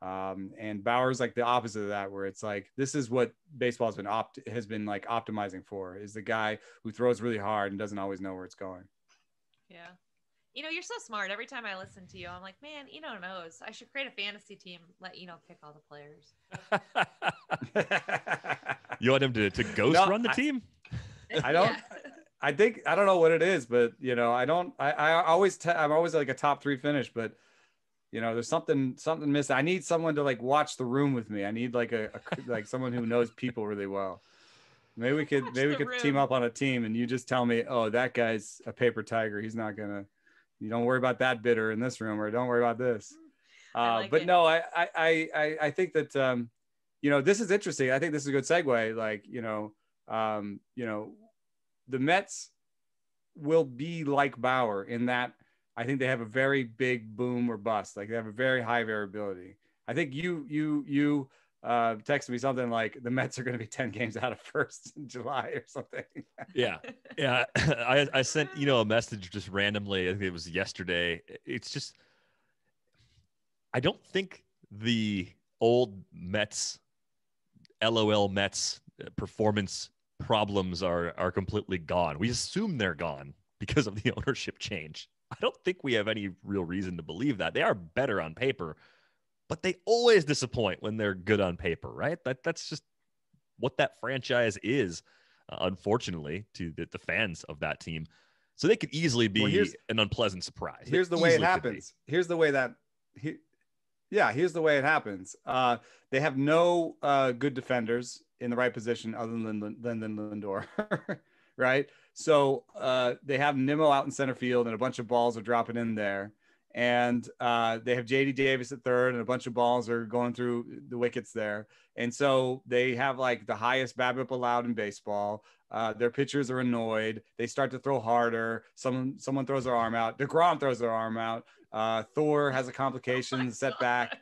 [SPEAKER 3] Um, and Bauer's like the opposite of that, where it's like this is what baseball has been opt has been like optimizing for is the guy who throws really hard and doesn't always know where it's going.
[SPEAKER 2] Yeah. You know, you're so smart. Every time I listen to you, I'm like, man, Eno knows. I should create a fantasy team, let Eno pick all the players.
[SPEAKER 1] you want him to, to ghost no, run the
[SPEAKER 3] I,
[SPEAKER 1] team?
[SPEAKER 3] I don't. Yeah. I think I don't know what it is, but you know, I don't. I, I always. i I'm always like a top three finish, but you know, there's something something missing. I need someone to like watch the room with me. I need like a, a like someone who knows people really well. Maybe we could maybe we could room. team up on a team and you just tell me, oh, that guy's a paper tiger. He's not gonna. You don't worry about that bitter in this room, or don't worry about this. Uh, like but it. no, I, I I I think that um, you know, this is interesting. I think this is a good segue. Like, you know, um, you know, the Mets will be like Bauer in that I think they have a very big boom or bust. Like they have a very high variability. I think you you you uh, texted me something like the Mets are going to be 10 games out of first in July or something.
[SPEAKER 1] yeah. Yeah. I, I sent, you know, a message just randomly. I think it was yesterday. It's just, I don't think the old Mets, LOL Mets uh, performance problems are, are completely gone. We assume they're gone because of the ownership change. I don't think we have any real reason to believe that. They are better on paper but they always disappoint when they're good on paper, right? That that's just what that franchise is, uh, unfortunately, to the, the, fans of that team. So they could easily be well, an unpleasant surprise.
[SPEAKER 3] Here's the way it happens. Here's the way that he, yeah, here's the way it happens. Uh, they have no uh, good defenders in the right position other than than, than Lindor, right? So uh, they have Nimmo out in center field, and a bunch of balls are dropping in there and uh, they have JD Davis at third, and a bunch of balls are going through the wickets there. And so they have like the highest BABIP allowed in baseball. Uh, their pitchers are annoyed. They start to throw harder. Someone someone throws their arm out. deGrom throws their arm out. Uh, Thor has a complication setback.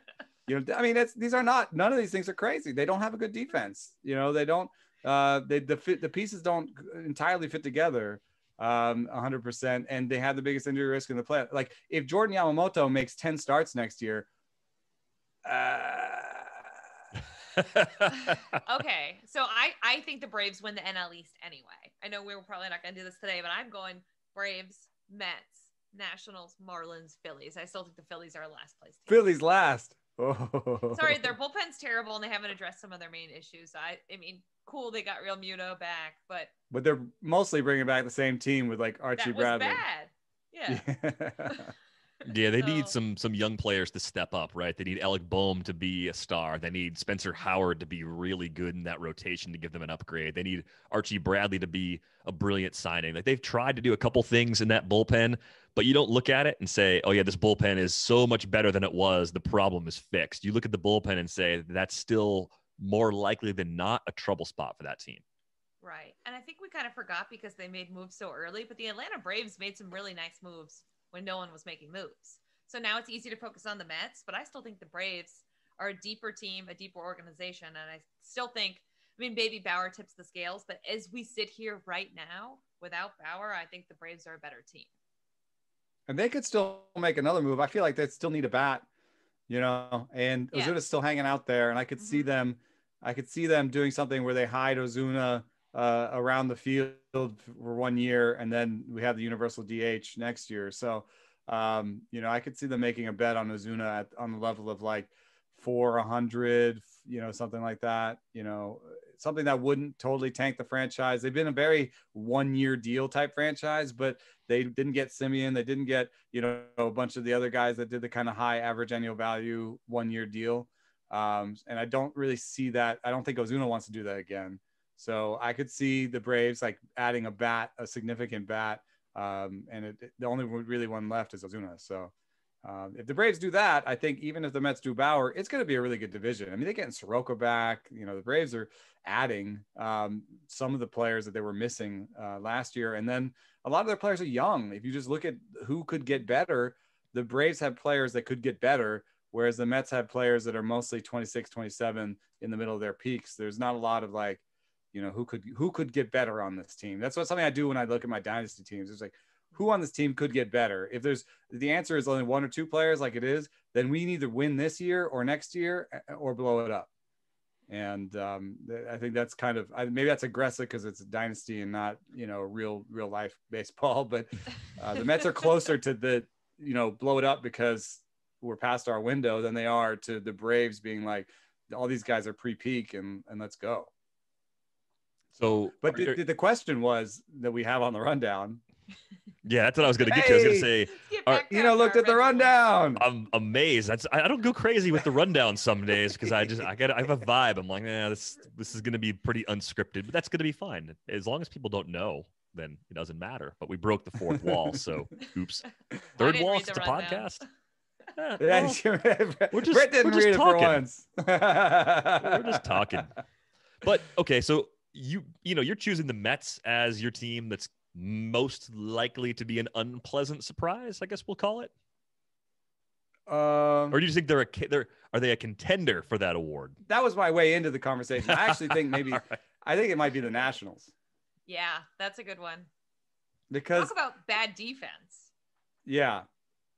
[SPEAKER 3] You know, I mean, it's, these are not none of these things are crazy. They don't have a good defense. You know, they don't. Uh, they the the pieces don't entirely fit together um 100% and they have the biggest injury risk in the play like if jordan yamamoto makes 10 starts next year uh...
[SPEAKER 2] okay. So i i think the braves win the nl east anyway. I know we are probably not going to do this today but i'm going braves mets nationals marlins phillies. I still think the phillies are last place
[SPEAKER 3] team. phillies last.
[SPEAKER 2] Oh. sorry their bullpen's terrible and they haven't addressed some of their main issues. I i mean cool they got Realmuto back, but
[SPEAKER 3] but they're mostly bringing back the same team with like Archie
[SPEAKER 2] that
[SPEAKER 3] was Bradley.
[SPEAKER 2] Bad. Yeah.
[SPEAKER 1] Yeah, yeah they so, need some some young players to step up, right? They need Alec Bohm to be a star. They need Spencer Howard to be really good in that rotation to give them an upgrade. They need Archie Bradley to be a brilliant signing. Like they've tried to do a couple things in that bullpen, but you don't look at it and say, "Oh yeah, this bullpen is so much better than it was. The problem is fixed." You look at the bullpen and say, "That's still more likely than not a trouble spot for that team.
[SPEAKER 2] Right. And I think we kind of forgot because they made moves so early, but the Atlanta Braves made some really nice moves when no one was making moves. So now it's easy to focus on the Mets, but I still think the Braves are a deeper team, a deeper organization. And I still think, I mean, Baby Bauer tips the scales, but as we sit here right now without Bauer, I think the Braves are a better team.
[SPEAKER 3] And they could still make another move. I feel like they still need a bat you know, and yeah. Ozuna's still hanging out there, and I could mm-hmm. see them, I could see them doing something where they hide Ozuna uh, around the field for one year, and then we have the universal DH next year. So, um, you know, I could see them making a bet on Ozuna at, on the level of like four hundred, you know, something like that. You know, something that wouldn't totally tank the franchise. They've been a very one year deal type franchise, but they didn't get Semien. They didn't get, you know, a bunch of the other guys that did the kind of high average annual value one year deal. Um, and I don't really see that. I don't think Ozuna wants to do that again. So I could see the Braves like adding a bat, a significant bat. Um, and it, the only really one left is Ozuna. So um, if the Braves do that, I think even if the Mets do Bauer, it's going to be a really good division. I mean, they're getting Soroka back. You know, the Braves are adding um, some of the players that they were missing uh, last year. And then a lot of their players are young. If you just look at who could get better, the Braves have players that could get better, whereas the Mets have players that are mostly 26, 27 in the middle of their peaks. There's not a lot of like, you know, who could who could get better on this team. That's what something I do when I look at my dynasty teams. It's like, who on this team could get better? If there's the answer is only one or two players like it is, then we either win this year or next year or blow it up. And um, I think that's kind of maybe that's aggressive because it's a dynasty and not you know real real life baseball. But uh, the Mets are closer to the you know blow it up because we're past our window than they are to the Braves being like all these guys are pre-peak and and let's go.
[SPEAKER 1] So,
[SPEAKER 3] but the, the question was that we have on the rundown
[SPEAKER 1] yeah, that's what I was going to get hey, to. I was going to say,
[SPEAKER 3] uh, you know, looked at the rundown.
[SPEAKER 1] I'm amazed. That's I don't go crazy with the rundown some days because I just I got I have a vibe. I'm like, yeah, this this is going to be pretty unscripted, but that's going to be fine as long as people don't know. Then it doesn't matter. But we broke the fourth wall, so oops. Third wall. It's a podcast. Eh,
[SPEAKER 3] Yeah,
[SPEAKER 1] well, we're just-
[SPEAKER 3] didn't
[SPEAKER 1] we're just
[SPEAKER 3] read it
[SPEAKER 1] talking.
[SPEAKER 3] for once.
[SPEAKER 1] we're just talking. But okay, so you you know you're choosing the Mets as your team that's most likely to be an unpleasant surprise. I guess we'll call it.
[SPEAKER 3] Um,
[SPEAKER 1] Or do you think they're a they're are they a contender for that award?
[SPEAKER 3] that was my way into the conversation. I actually think maybe
[SPEAKER 1] All right.
[SPEAKER 3] I think it might be the Nationals
[SPEAKER 2] Yeah, that's a good one.
[SPEAKER 3] because
[SPEAKER 2] Talk about bad defense.
[SPEAKER 3] yeah,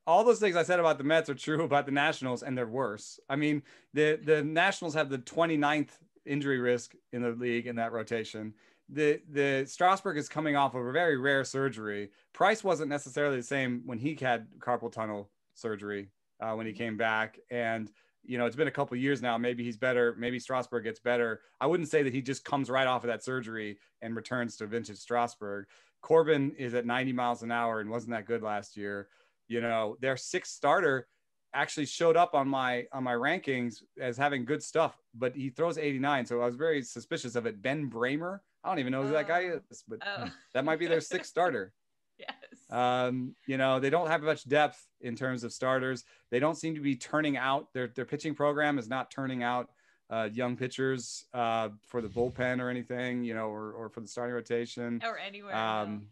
[SPEAKER 3] all those things I said about the Mets are true about the Nationals, and they're worse. I mean, the the Nationals have the 29th injury risk in the league in that rotation. The the Strasburg is coming off of a very rare surgery. Price wasn't necessarily the same when he had carpal tunnel surgery uh, when he came back, and you know it's been a couple years now. Maybe he's better. Maybe Strasburg gets better. I wouldn't say that he just comes right off of that surgery and returns to vintage Strasburg. Corbin is at 90 miles an hour and wasn't that good last year. You know, their sixth starter actually showed up on my on my rankings as having good stuff, but he throws 89, so I was very suspicious of it. Ben Braymer, I don't even know who that guy
[SPEAKER 2] Oh.
[SPEAKER 3] is, but
[SPEAKER 2] Oh.
[SPEAKER 3] that might be their sixth starter.
[SPEAKER 2] Yes.
[SPEAKER 3] Um, you know, they don't have much depth in terms of starters. They don't seem to be turning out their their pitching program is not turning out uh, young pitchers uh, for the bullpen or anything, you know, or, or for the starting rotation.
[SPEAKER 2] or anywhere.
[SPEAKER 3] Um,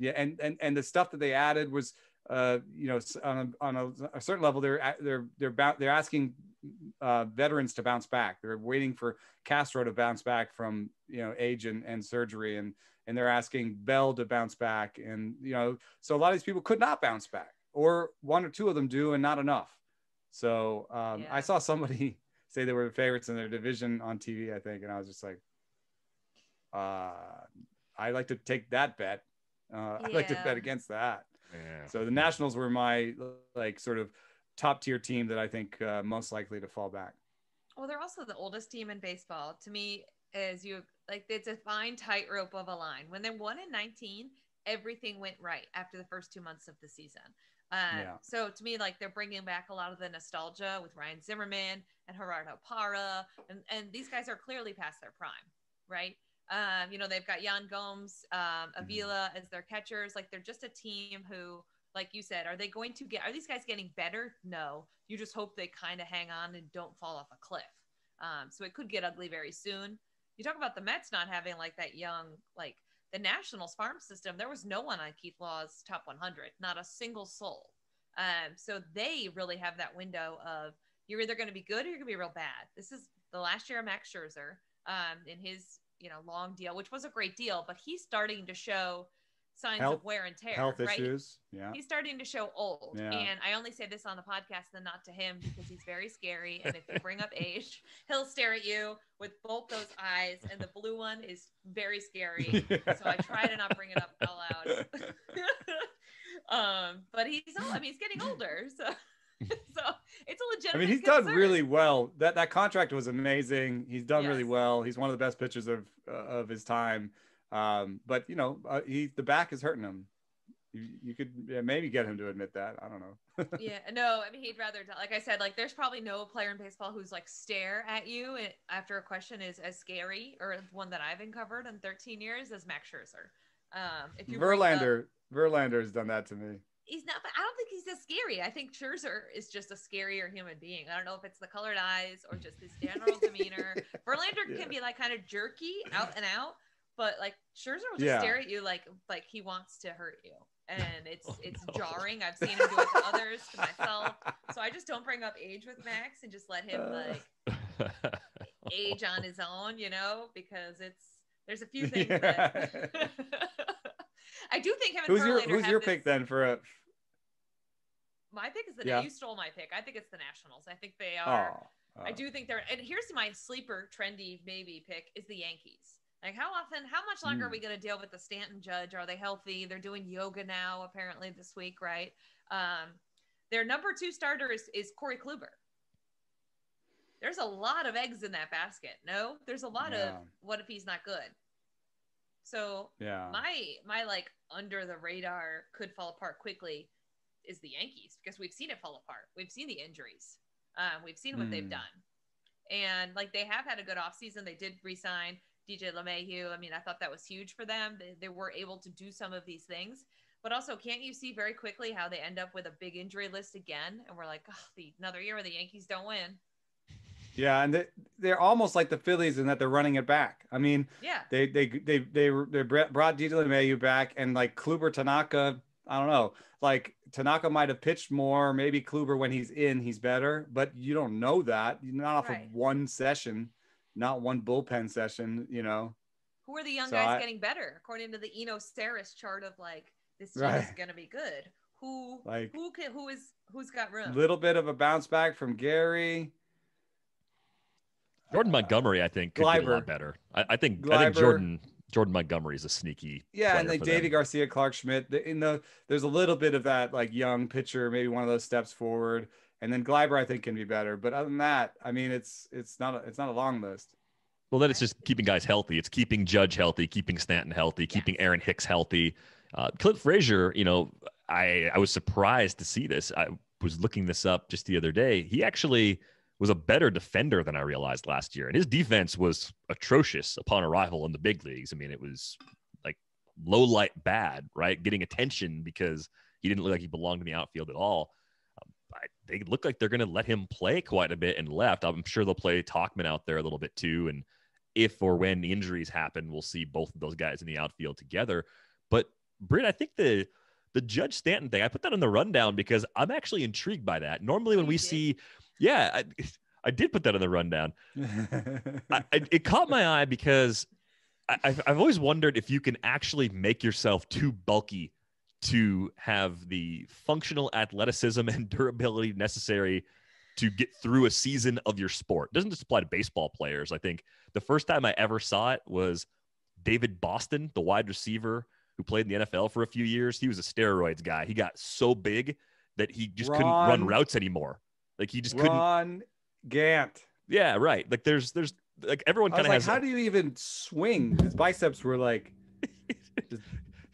[SPEAKER 3] yeah, and and and the stuff that they added was, uh, you know, on a, on a, a certain level, they're they're they're bou- they're asking uh, veterans to bounce back. They're waiting for Castro to bounce back from you know age and, and surgery, and and they're asking Bell to bounce back, and you know, so a lot of these people could not bounce back, or one or two of them do, and not enough. So um,
[SPEAKER 2] Yeah.
[SPEAKER 3] I saw somebody say they were the favorites in their division on TV, I think, and I was just like, uh, I like to take that bet. Uh, I like to bet against that.
[SPEAKER 1] Yeah.
[SPEAKER 3] So the Nationals were my like sort of top tier team that I think uh, most likely to fall back.
[SPEAKER 2] Well, they're also the oldest team in baseball. To me, as you like, it's a fine tightrope of a line. When they won in 19, everything went right after the first two months of the season. Uh,
[SPEAKER 3] Yeah.
[SPEAKER 2] So to me, like they're bringing back a lot of the nostalgia with Ryan Zimmerman and Gerardo Parra, and and these guys are clearly past their prime, right? Um, you know, they've got Yan Gomes, um, Avila as their catchers. Like they're just a team who, like you said, are they going to get? Are these guys getting better? No. You just hope they kind of hang on and don't fall off a cliff. Um, so it could get ugly very soon. You talk about the Mets not having like that young, like the Nationals farm system. There was no one on Keith Law's top 100, not a single soul. Um, so they really have that window of you're either going to be good or you're going to be real bad. This is the last year of Max Scherzer um, in his you know long deal, which was a great deal, but he's starting to show signs
[SPEAKER 3] Health-
[SPEAKER 2] of wear and tear.
[SPEAKER 3] Health
[SPEAKER 2] right?
[SPEAKER 3] issues. Yeah.
[SPEAKER 2] He's starting to show old.
[SPEAKER 3] Yeah.
[SPEAKER 2] And I only say this on the podcast and not to him because he's very scary. And if you bring up age, he'll stare at you with both those eyes. And the blue one is very scary. So I try to not bring it up out loud. um, but he's. I mean, he's getting older. So, so it's a legitimate
[SPEAKER 3] I mean, he's done really well. That that contract was amazing. He's done really well. He's one of the best pitchers of uh, of his time. Um, but you know, uh, he the back is hurting him. You, you could yeah, maybe get him to admit that. I don't know.
[SPEAKER 2] yeah no i mean he'd rather like i said like there's probably no player in baseball who's like stare at you after a question is as scary or one that i've uncovered in 13 years as max scherzer um if you bring up-
[SPEAKER 3] Verlander Verlander has done that to me.
[SPEAKER 2] he's not but i don't think he's as scary i think scherzer is just a scarier human being i don't know if it's the colored eyes or just his general demeanor verlander
[SPEAKER 3] Yeah.
[SPEAKER 2] can be like kind of jerky out and out but like scherzer will just
[SPEAKER 3] Yeah.
[SPEAKER 2] stare at you like like he wants to hurt you and it's
[SPEAKER 1] Oh,
[SPEAKER 2] it's
[SPEAKER 1] no.
[SPEAKER 2] jarring i've seen him do it to others to myself so I just don't bring up age with Max and just let him
[SPEAKER 3] Uh.
[SPEAKER 2] like age on his own, you know, because it's there's a few things that I do think him and
[SPEAKER 3] who's your Who's your
[SPEAKER 2] this-
[SPEAKER 3] pick then for a?
[SPEAKER 2] My pick is the
[SPEAKER 3] Yeah.
[SPEAKER 2] you stole my pick. I think it's the Nationals. I think they are.
[SPEAKER 3] Oh,
[SPEAKER 2] I do think they're. And here's my sleeper, trendy maybe pick is the Yankees. Like how often, how much longer are
[SPEAKER 3] Hmm.
[SPEAKER 2] we going to deal with the Stanton Judge? Are they healthy? They're doing yoga now apparently this week, right? Um, their number two starter is, is Corey Kluber. There's a lot of eggs in that basket. No, there's a lot
[SPEAKER 3] Yeah.
[SPEAKER 2] of what if he's not good? So
[SPEAKER 3] Yeah.
[SPEAKER 2] my my like under the radar could fall apart quickly is the Yankees because we've seen it fall apart. We've seen the injuries. Um, we've seen what they've
[SPEAKER 3] Hmm.
[SPEAKER 2] done. And like they have had a good offseason. They did resign DJ LeMahieu. I mean, I thought that was huge for them. They, they were able to do some of these things. But also, can't you see very quickly how they end up with a big injury list again? And we're like, oh, the, another year where the Yankees don't win.
[SPEAKER 3] Yeah, and they, they're almost like the Phillies in that they're running it back. I mean,
[SPEAKER 2] Yeah.
[SPEAKER 3] they they they they they brought DJ LeMahieu back, and like Kluber Tanaka. I don't know. Like Tanaka might have pitched more. Maybe Kluber, when he's in, he's better. But you don't know that. You're not off
[SPEAKER 2] Right.
[SPEAKER 3] of one session, not one bullpen session. You know.
[SPEAKER 2] Who are the young
[SPEAKER 3] So
[SPEAKER 2] guys
[SPEAKER 3] I-
[SPEAKER 2] getting better according to the Eno Sarris chart of like this team is going to be good? Who
[SPEAKER 3] Like-
[SPEAKER 2] who can who is who's got room?
[SPEAKER 3] little bit of a bounce back from Gary.
[SPEAKER 1] Jordan uh, Montgomery, I think, could be a lot better. I, I think I think Jordan Jordan Montgomery is a sneaky.
[SPEAKER 3] Yeah, and like
[SPEAKER 1] for Deivi.
[SPEAKER 3] Garcia, Clarke Schmidt. the- In the there's a little bit of that like young pitcher, maybe one of those steps forward, and then Gleiber I think can be better. But other than that, I mean, it's it's not a, it's not a long list.
[SPEAKER 1] Well, then it's just keeping guys healthy. It's keeping Judge healthy, keeping Stanton healthy, keeping. Aaron Hicks healthy. Uh, Clint Frazier, you know, I I was surprised to see this. I was looking this up just the other day. He actually was a better defender than I realized last year, and his defense was atrocious upon arrival in the big leagues. I mean, it was like low light bad, right? Getting attention because he didn't look like he belonged in the outfield at all. I, they look like they're going to let him play quite a bit and left. I'm sure they'll play Tauchman out there a little bit too, and if or when the injuries happen, we'll see both of those guys in the outfield together. But Britt, I think the the Judge Stanton thing, I put that on the rundown because I'm actually intrigued by that. Normally, when we see, yeah, I, I did put that on the rundown. I, I, it caught my eye because I, I've, I've always wondered if you can actually make yourself too bulky to have the functional athleticism and durability necessary to get through a season of your sport. It doesn't just apply to baseball players. I think the first time I ever saw it was David Boston, the wide receiver who played in the NFL for a few years. He was a steroids guy. He got so big that he just couldn't run routes anymore. Like he just couldn't.
[SPEAKER 3] Ron Gant.
[SPEAKER 1] Yeah, right. Like there's there's like everyone kind of
[SPEAKER 3] like,
[SPEAKER 1] has.
[SPEAKER 3] how do you even swing? His biceps were like,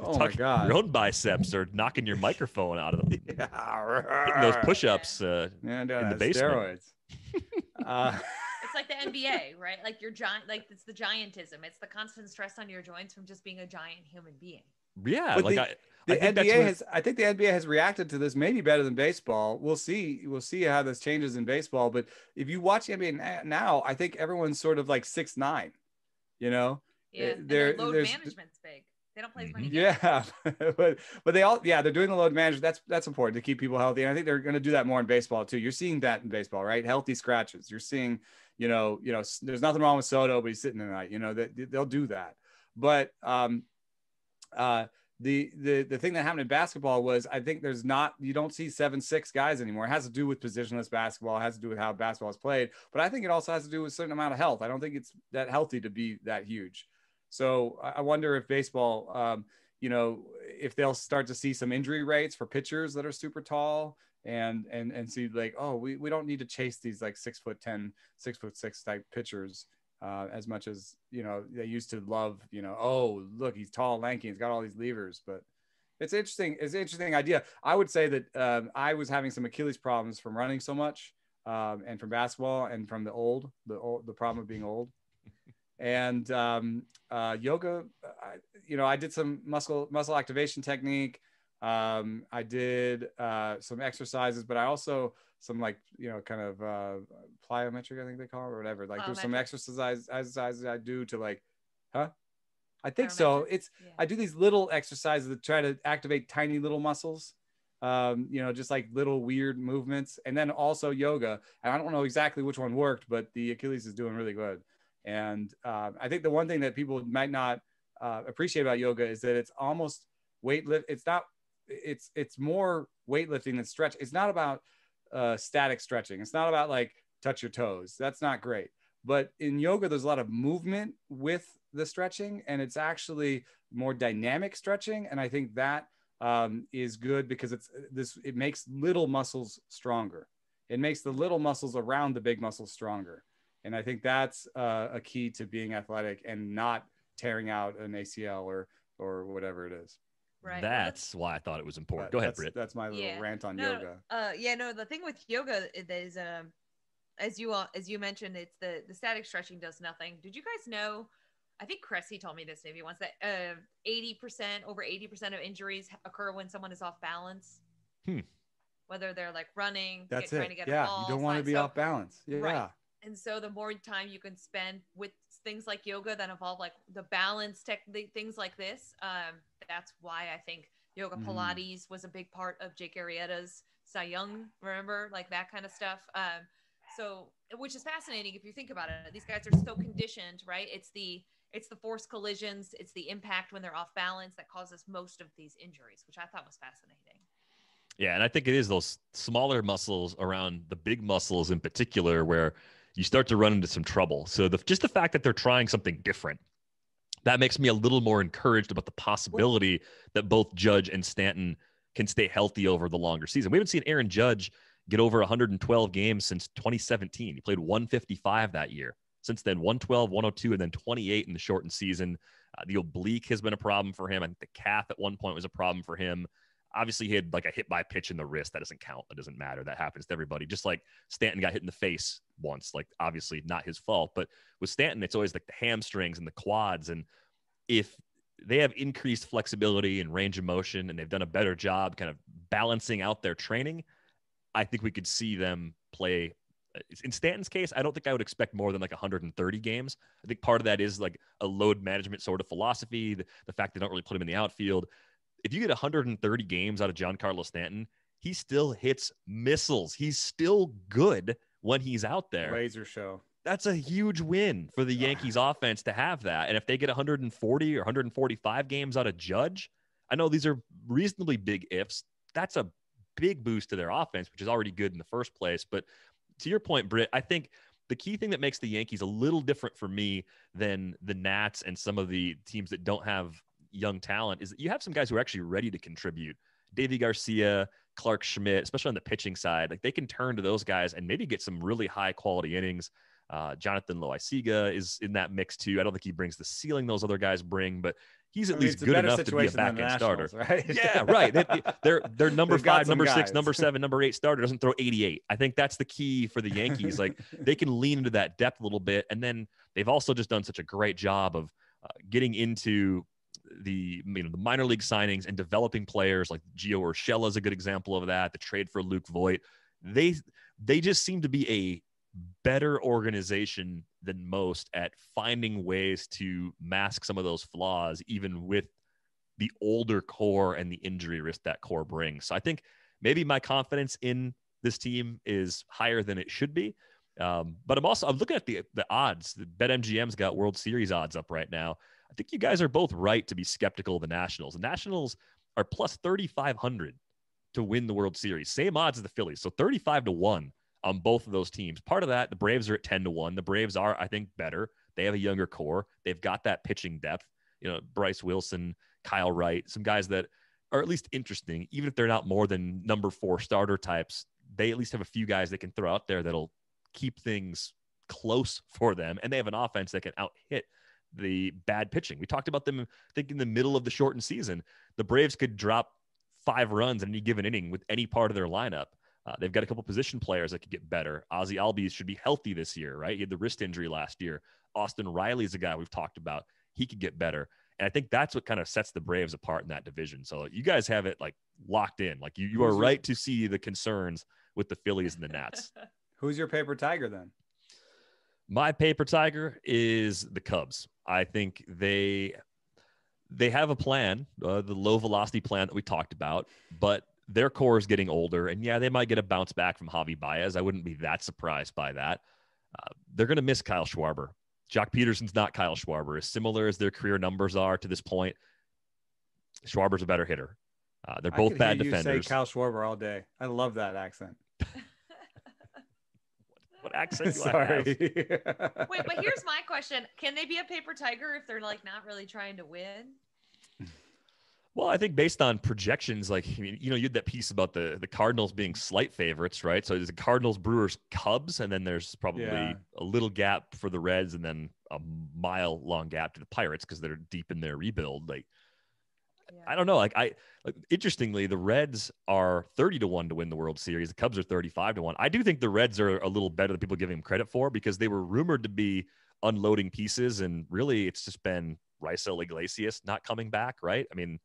[SPEAKER 3] oh my god.
[SPEAKER 1] Your own biceps or knocking your microphone out of them.
[SPEAKER 3] yeah,
[SPEAKER 1] Hitting those push-ups. Uh,
[SPEAKER 3] Yeah, doing
[SPEAKER 1] in the
[SPEAKER 3] that
[SPEAKER 1] basement.
[SPEAKER 3] Steroids. uh,
[SPEAKER 2] It's like the NBA, right? Like your giant, like it's the giantism. It's the constant stress on your joints from just being a giant human being.
[SPEAKER 1] yeah,
[SPEAKER 3] But
[SPEAKER 1] like
[SPEAKER 3] the-
[SPEAKER 1] I,
[SPEAKER 3] the
[SPEAKER 1] I think
[SPEAKER 3] NBA has I think the NBA has reacted to this maybe better than baseball. We'll see. We'll see how this changes in baseball. But if you watch the NBA now, I think everyone's sort of like six nine. You know?
[SPEAKER 2] Yeah, and
[SPEAKER 3] there-
[SPEAKER 2] their load
[SPEAKER 3] there's-
[SPEAKER 2] management's big. They don't play as many.
[SPEAKER 1] Mhm.
[SPEAKER 2] games.
[SPEAKER 3] Yeah. but but they all yeah, they're doing the load management. That's that's important to keep people healthy. And I think they're gonna do that more in baseball too. You're seeing that in baseball, right? Healthy scratches. You're seeing, you know, you know, there's nothing wrong with Soto, but he's sitting tonight. You know, that they'll do that. But um uh the the the thing that happened in basketball was I think there's not you don't see seven six guys anymore. It has to do with positionless basketball. It has to do with how basketball is played, but I think it also has to do with a certain amount of health. I don't think it's that healthy to be that huge. So I wonder if baseball, um, you know, if they'll start to see some injury rates for pitchers that are super tall and and and see like oh we, we don't need to chase these like six foot ten six foot six type pitchers uh, as much as you know they used to love you know oh look he's tall lanky he's got all these levers. But it's interesting it's an interesting idea. I would say that um, i was having some achilles problems from running so much um, and from basketball and from the old the old the problem of being old and um, uh, yoga I, you know i did some muscle muscle activation technique um, i did uh, some exercises but i also some like you know kind of uh, plyometric i think they call it or whatever like there's some exercise exercises i do to like huh i think so it's
[SPEAKER 2] Yeah.
[SPEAKER 3] I do these little exercises that try to activate tiny little muscles, um, you know, just like little weird movements. And then also yoga. And I don't know exactly which one worked, but the Achilles is doing really good. And uh, I think the one thing that people might not uh, appreciate about yoga is that it's almost weight lift. It's not. It's it's more weightlifting than stretch. It's not about uh, static stretching. It's not about like touch your toes. That's not great. But in yoga, there's a lot of movement with the stretching, and it's actually more dynamic stretching. And I think that um, is good because it's this. It makes little muscles stronger. It makes the little muscles around the big muscles stronger. And I think that's uh, a key to being athletic and not tearing out an ACL or or whatever it is.
[SPEAKER 2] Right. That's-
[SPEAKER 1] That's why I thought it was important.
[SPEAKER 3] But
[SPEAKER 1] Go ahead,
[SPEAKER 3] that's,
[SPEAKER 1] Britt.
[SPEAKER 3] That's my little
[SPEAKER 2] Yeah.
[SPEAKER 3] rant on
[SPEAKER 2] No,
[SPEAKER 3] yoga.
[SPEAKER 2] Uh, yeah, no. The thing with yoga is, um, as you all, as you mentioned, it's the the static stretching does nothing. Did you guys know? I think Cressey told me this maybe once that uh, 80% over 80% of injuries occur when someone is off balance.
[SPEAKER 1] Hmm.
[SPEAKER 2] Whether they're like running,
[SPEAKER 3] That's
[SPEAKER 2] get,
[SPEAKER 3] it.
[SPEAKER 2] trying to get
[SPEAKER 3] yeah,
[SPEAKER 2] a ball,
[SPEAKER 3] you don't want to be
[SPEAKER 2] So-
[SPEAKER 3] off balance. Yeah.
[SPEAKER 2] Right. And so the more time you can spend with things like yoga that involve like the balance technique, things like this, um, that's why I think yoga
[SPEAKER 3] Mhm.
[SPEAKER 2] Pilates was a big part of Jake Arrieta's Cy Young, remember? Like that kind of stuff. Um, so which is fascinating if you think about it. These guys are so conditioned, right? It's the it's the force collisions, it's the impact when they're off balance that causes most of these injuries, which I thought was fascinating.
[SPEAKER 1] Yeah, and I think it is those smaller muscles around the big muscles in particular where you start to run into some trouble. So the just the fact that they're trying something different that makes me a little more encouraged about the possibility that both Judge and Stanton can stay healthy over the longer season. We haven't seen Aaron Judge get over 112 games since 2017. He played 155 that year. Since then, 112, 102, and then 28 in the shortened season. Uh, the oblique has been a problem for him. I think the calf at one point was a problem for him. Obviously, he had like a hit by pitch in the wrist. That doesn't count. That doesn't matter. That happens to everybody. Just like Stanton got hit in the face once. Like, obviously, not his fault. But with Stanton, it's always like the hamstrings and the quads. And if they have increased flexibility and range of motion and they've done a better job kind of balancing out their training, I think we could see them play. Uh, in Stanton's case, I don't think I would expect more than like 130 games. I think part of that is like a load management sort of philosophy, the, the fact they don't really put him in the outfield. If you get 130 games out of Giancarlo Stanton, he still hits missiles. He's still good when he's out there
[SPEAKER 3] Laser show.
[SPEAKER 1] that's a huge win for the Yankees offense to have that. And if they get 140 or 145 games out of Judge, I know these are reasonably big ifs. That's a big boost to their offense, which is already good in the first place. But to your point, Britt, I think the key thing that makes the Yankees a little different for me than the Nats and some of the teams that don't have young talent is that you have some guys who are actually ready to contribute. Deivi Garcia, Clarke Schmidt, especially on the pitching side, like they can turn to those guys and maybe get some really high quality innings. Uh, Jonathan Loaisiga is in that mix too. I don't think he brings the ceiling those other guys bring, but he's at
[SPEAKER 3] I mean,
[SPEAKER 1] least good enough to be a back end starter.
[SPEAKER 3] Right?
[SPEAKER 1] yeah, right. They, they're they're number
[SPEAKER 3] They've
[SPEAKER 1] five, number six, number seven, number eight starter doesn't throw 88. I think that's the key for the Yankees. Like they can lean into that depth a little bit, and then they've also just done such a great job of uh, getting into the you know the minor league signings and developing players like Gio Urshela is a good example of that. The trade for Luke Voit, they they just seem to be a better organization than most at finding ways to mask some of those flaws, even with the older core and the injury risk that core brings. So I think maybe my confidence in this team is higher than it should be. Um, but I'm also I'm looking at the the odds. The BetMGM's got World Series odds up right now. I think you guys are both right to be skeptical of the Nationals. The Nationals are plus 3,500 to win the World Series. Same odds as the Phillies. So 35 to 1 on both of those teams. Part of that, the Braves are at 10 to 1. The Braves are, I think, better. They have a younger core. They've got that pitching depth. You know, Bryce Wilson, Kyle Wright, some guys that are at least interesting, even if they're not more than number four starter types. They at least have a few guys they can throw out there that'll keep things close for them. And they have an offense that can out hit the bad pitching. We talked about them, I think, in the middle of the shortened season. The Braves could drop five runs in any given inning with any part of their lineup. Uh, they've got a couple position players that could get better. Ozzy Albies should be healthy this year, right? He had the wrist injury last year. Austin Riley's a guy we've talked about. He could get better. And I think that's what kind of sets the Braves apart in that division. So you guys have it like locked in. Like you, you are right to see the concerns with the Phillies and the Nats.
[SPEAKER 3] Who's your paper tiger then?
[SPEAKER 1] My paper tiger is the Cubs. I think they they have a plan, uh, the low velocity plan that we talked about, but their core is getting older, and yeah, they might get a bounce back from Javi Baez. I wouldn't be that surprised by that. Uh, they're going to miss Kyle Schwarber. Joc Pederson's not Kyle Schwarber. As similar as their career numbers are to this point, Schwarber's a better hitter. Uh, they're both bad defenders.
[SPEAKER 3] Say Kyle Schwarber all day. I love that accent.
[SPEAKER 1] What accent do I have?
[SPEAKER 3] Sorry.
[SPEAKER 2] Wait, but here's my question: Can they be a paper tiger if they're like not really trying to win?
[SPEAKER 1] Well, I think based on projections, like I mean, you know, you had that piece about the the Cardinals being slight favorites, right? So there's the Cardinals, Brewers, Cubs, and then there's probably
[SPEAKER 3] Yeah.
[SPEAKER 1] a little gap for the Reds, and then a mile long gap to the Pirates because they're deep in their rebuild. Like
[SPEAKER 2] Yeah.
[SPEAKER 1] I don't know. Like I, like, interestingly, the Reds are thirty to one to win the World Series. The Cubs are thirty-five to one. I do think the Reds are a little better than people give them credit for because they were rumored to be unloading pieces, and really, it's just been Raisel Iglesias not coming back, right? I mean,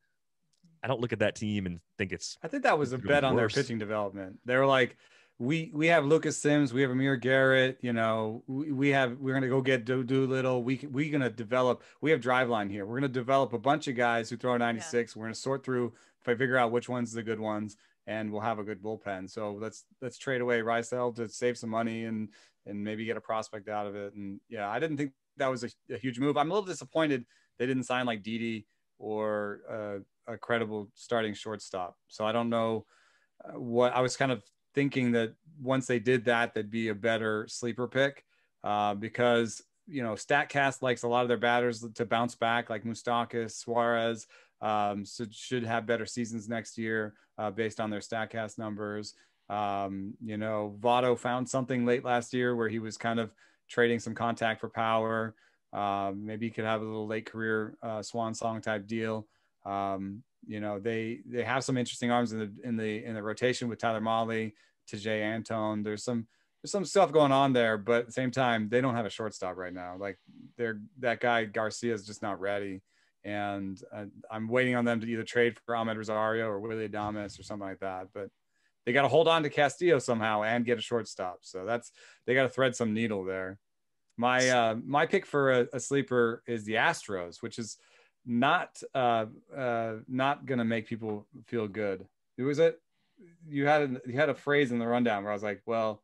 [SPEAKER 1] I don't look at that team and think it's.
[SPEAKER 3] I think that was a bet on their pitching development. They were like, we we have Lucas Sims, we have Amir Garrett. You know, we, we have we're gonna go get Do Doolittle. We we're gonna develop. We have Driveline here. We're gonna develop a bunch of guys who throw 96. Yeah. We're gonna sort through. If I figure out which one's the good ones, and we'll have a good bullpen. So let's let's trade away Raisel to save some money and and maybe get a prospect out of it. And yeah, I didn't think that was a, a huge move. I'm a little disappointed they didn't sign like Didi or uh, a credible starting shortstop. So I don't know uh, what I was kind of thinking that once they did that, that'd be a better sleeper pick uh, because you know Statcast likes a lot of their batters to bounce back, like Moustakas, Suarez. Um, so should have better seasons next year uh, based on their Statcast numbers. Um, you know, Votto found something late last year where he was kind of trading some contact for power. Um, maybe he could have a little late career uh, swan song type deal. Um, you know, they they have some interesting arms in the in the in the rotation with Tyler Mahle, Tejay Antone. There's some there's some stuff going on there, but at the same time, they don't have a shortstop right now. Like they're that guy Garcia is just not ready, and uh, I'm waiting on them to either trade for Amed Rosario or Willy Adames or something like that. But they got to hold on to Castillo somehow and get a shortstop. So that's they got to thread some needle there. My uh, my pick for a, a sleeper is the Astros, which is not uh, uh, not gonna make people feel good. It was a you had a, you had a phrase in the rundown where I was like, well,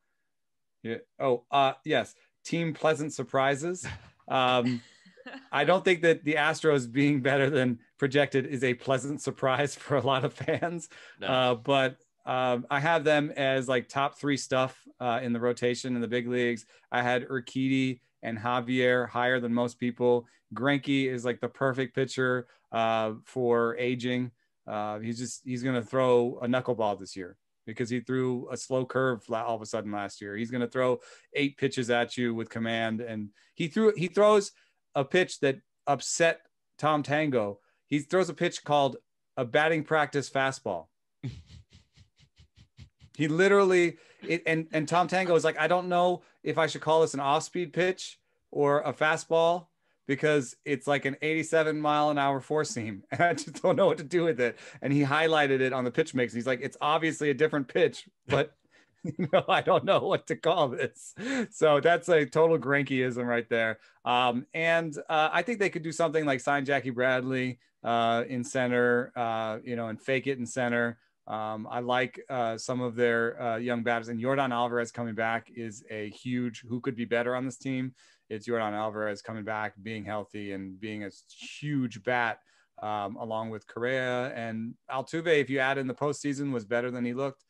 [SPEAKER 3] yeah, oh, uh, yes, team pleasant surprises. Um, I don't think that the Astros being better than projected is a pleasant surprise for a lot of fans. No. Uh, but um, I have them as like top three stuff uh, in the rotation in the big leagues. I had Urquidy and Javier higher than most people. Greinke is like the perfect pitcher uh, for aging. Uh, he's just he's going to throw a knuckleball this year because he threw a slow curve all of a sudden last year. He's going to throw eight pitches at you with command, and he threw he throws a pitch that upset Tom Tango. He throws a pitch called a batting practice fastball. he literally it, and and Tom Tango is like, I don't know if I should call this an off-speed pitch or a fastball because it's like an 87 mile an hour four seam and i just don't know what to do with it. And he highlighted it on the pitch mix he's like it's obviously a different pitch but you know i don't know what to call this. So that's a total Greinkeism right there. Um, and uh, i think they could do something like sign jackie bradley uh, in center uh, you know and fake it in center um, I like uh, some of their uh, young batters, and Yordan Alvarez coming back is a huge who could be better on this team it's Yordan Alvarez coming back, being healthy, and being a huge bat um, along with Correa and Altuve. If you add in the postseason, was better than he looked.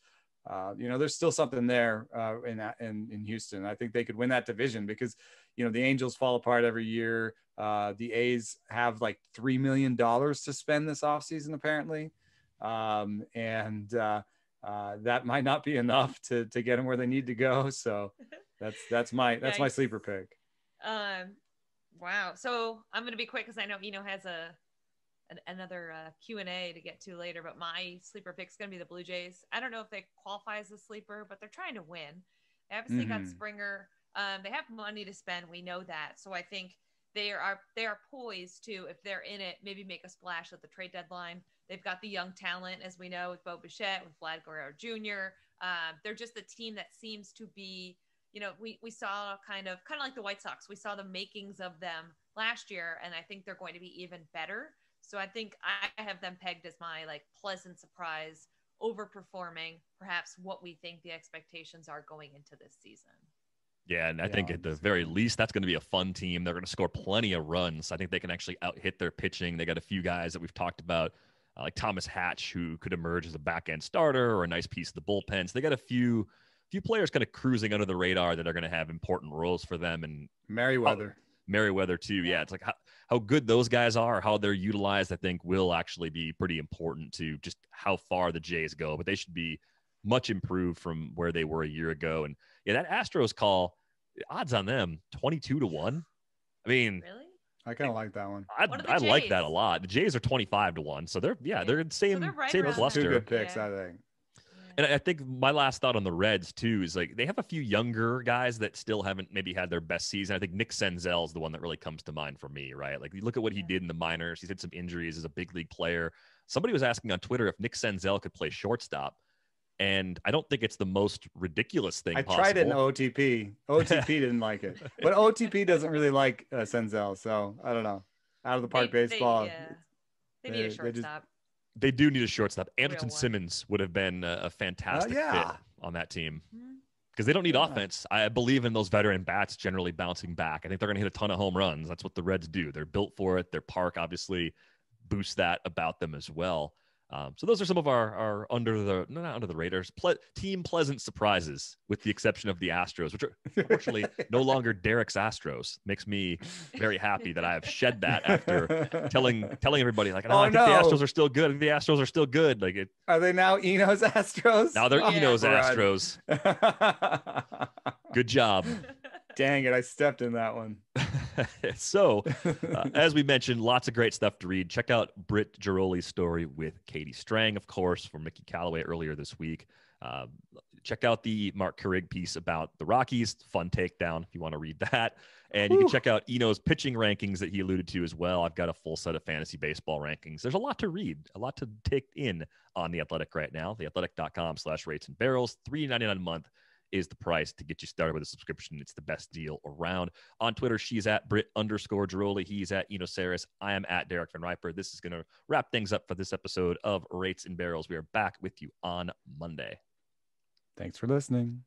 [SPEAKER 3] Uh, you know, there's still something there uh, in, in in Houston. I think they could win that division because you know the Angels fall apart every year. Uh, the A's have like three million dollars to spend this offseason apparently, um, and uh, uh, that might not be enough to to get them where they need to go. So that's that's my that's my sleeper pick.
[SPEAKER 2] Um, wow. So I'm going to be quick because I know Eno has a an, another uh, Q and A to get to later. But my sleeper pick is going to be the Blue Jays. I don't know if they qualify as a sleeper, but they're trying to win. They obviously mm-hmm. got Springer. Um, they have money to spend. We know that. So I think they are they are poised to, if they're in it, maybe make a splash at the trade deadline. They've got the young talent, as we know, with Bo Bichette, with Vlad Guerrero Jr. Um, they're just a team that seems to be you know, we, we saw kind of kind of like the White Sox. We saw the makings of them last year, and I think they're going to be even better. So I think I have them pegged as my like pleasant surprise, overperforming perhaps what we think the expectations are going into this season.
[SPEAKER 1] Yeah, and I yeah, think at the very least, that's going to be a fun team. They're going to score plenty of runs. I think they can actually out hit their pitching. They got a few guys that we've talked about, uh, like Thomas Hatch, who could emerge as a back end starter or a nice piece of the bullpen. So they got a few few players kind of cruising under the radar that are going to have important roles for them. And
[SPEAKER 3] Merryweather.
[SPEAKER 1] Oh, Merryweather too. Yeah, it's like how, how good those guys are, how they're utilized. I think will actually be pretty important to just how far the Jays go. But they should be much improved from where they were a year ago. And yeah, that Astros call odds on them twenty two to one. I mean,
[SPEAKER 2] really.
[SPEAKER 3] I kind of like that one.
[SPEAKER 1] I, I like that a lot. The Jays are 25 to 1. So they're, yeah, they're the same, so they're right same cluster.
[SPEAKER 3] Two good picks, yeah. I think.
[SPEAKER 1] And I think my last thought on the Reds too is like they have a few younger guys that still haven't maybe had their best season. I think Nick Senzel is the one that really comes to mind for me, right? Like you look at what he did in the minors. He's had some injuries as a big league player. Somebody was asking on Twitter if Nick Senzel could play shortstop. And I don't think it's the most ridiculous thing.
[SPEAKER 3] I
[SPEAKER 1] possible.
[SPEAKER 3] tried it in OTP. OTP didn't like it, but OTP doesn't really like uh, Senzel. So I don't know. Out of the park
[SPEAKER 2] They- they-
[SPEAKER 3] baseball.
[SPEAKER 2] yeah. They need
[SPEAKER 3] They-
[SPEAKER 2] a
[SPEAKER 3] they just-
[SPEAKER 2] shortstop.
[SPEAKER 1] They do need a shortstop.
[SPEAKER 2] Real
[SPEAKER 1] Anderson
[SPEAKER 2] one.
[SPEAKER 1] Simmons would have been a, a fantastic
[SPEAKER 3] yeah.
[SPEAKER 1] fit on that team because they don't need
[SPEAKER 3] Yeah.
[SPEAKER 1] offense. I believe in those veteran bats generally bouncing back. I think they're going to hit a ton of home runs. That's what the Reds do. They're built for it. Their park obviously boosts that about them as well. Um, so those are some of our, our under the no, not under the radars ple- team pleasant surprises, with the exception of the Astros, which are unfortunately no longer Derek's Astros. Makes me very happy that I have shed that after telling telling everybody like, no,
[SPEAKER 3] Oh,
[SPEAKER 1] I think
[SPEAKER 3] no.
[SPEAKER 1] the Astros are still good. I think the Astros are still good. Like it,
[SPEAKER 3] Are they now Eno's Astros?
[SPEAKER 1] now they're
[SPEAKER 3] Oh,
[SPEAKER 2] Yeah.
[SPEAKER 1] Eno's. Astros. Good job.
[SPEAKER 3] Dang it! I stepped in that one.
[SPEAKER 1] so, uh, as we mentioned, lots of great stuff to read. Check out Britt Ghiroli's story with Katie Strang, of course, from Mickey Callaway earlier this week. Uh, check out the Marc Carig piece about the Rockies. Fun takedown if you want to read that. And you can check out Eno's pitching rankings that he alluded to as well. I've got a full set of fantasy baseball rankings. There's a lot to read, a lot to take in on the athletic right now. Theathletic.com slash rates and barrels, $3.99 a month is the price to get you started with a subscription. It's the best deal around. On Twitter, she's at Britt underscore Ghiroli. He's at Eno. I am at Derek Van Riper. This is going to wrap things up for this episode of Rates and Barrels. We are back with you on Monday.
[SPEAKER 3] Thanks for listening.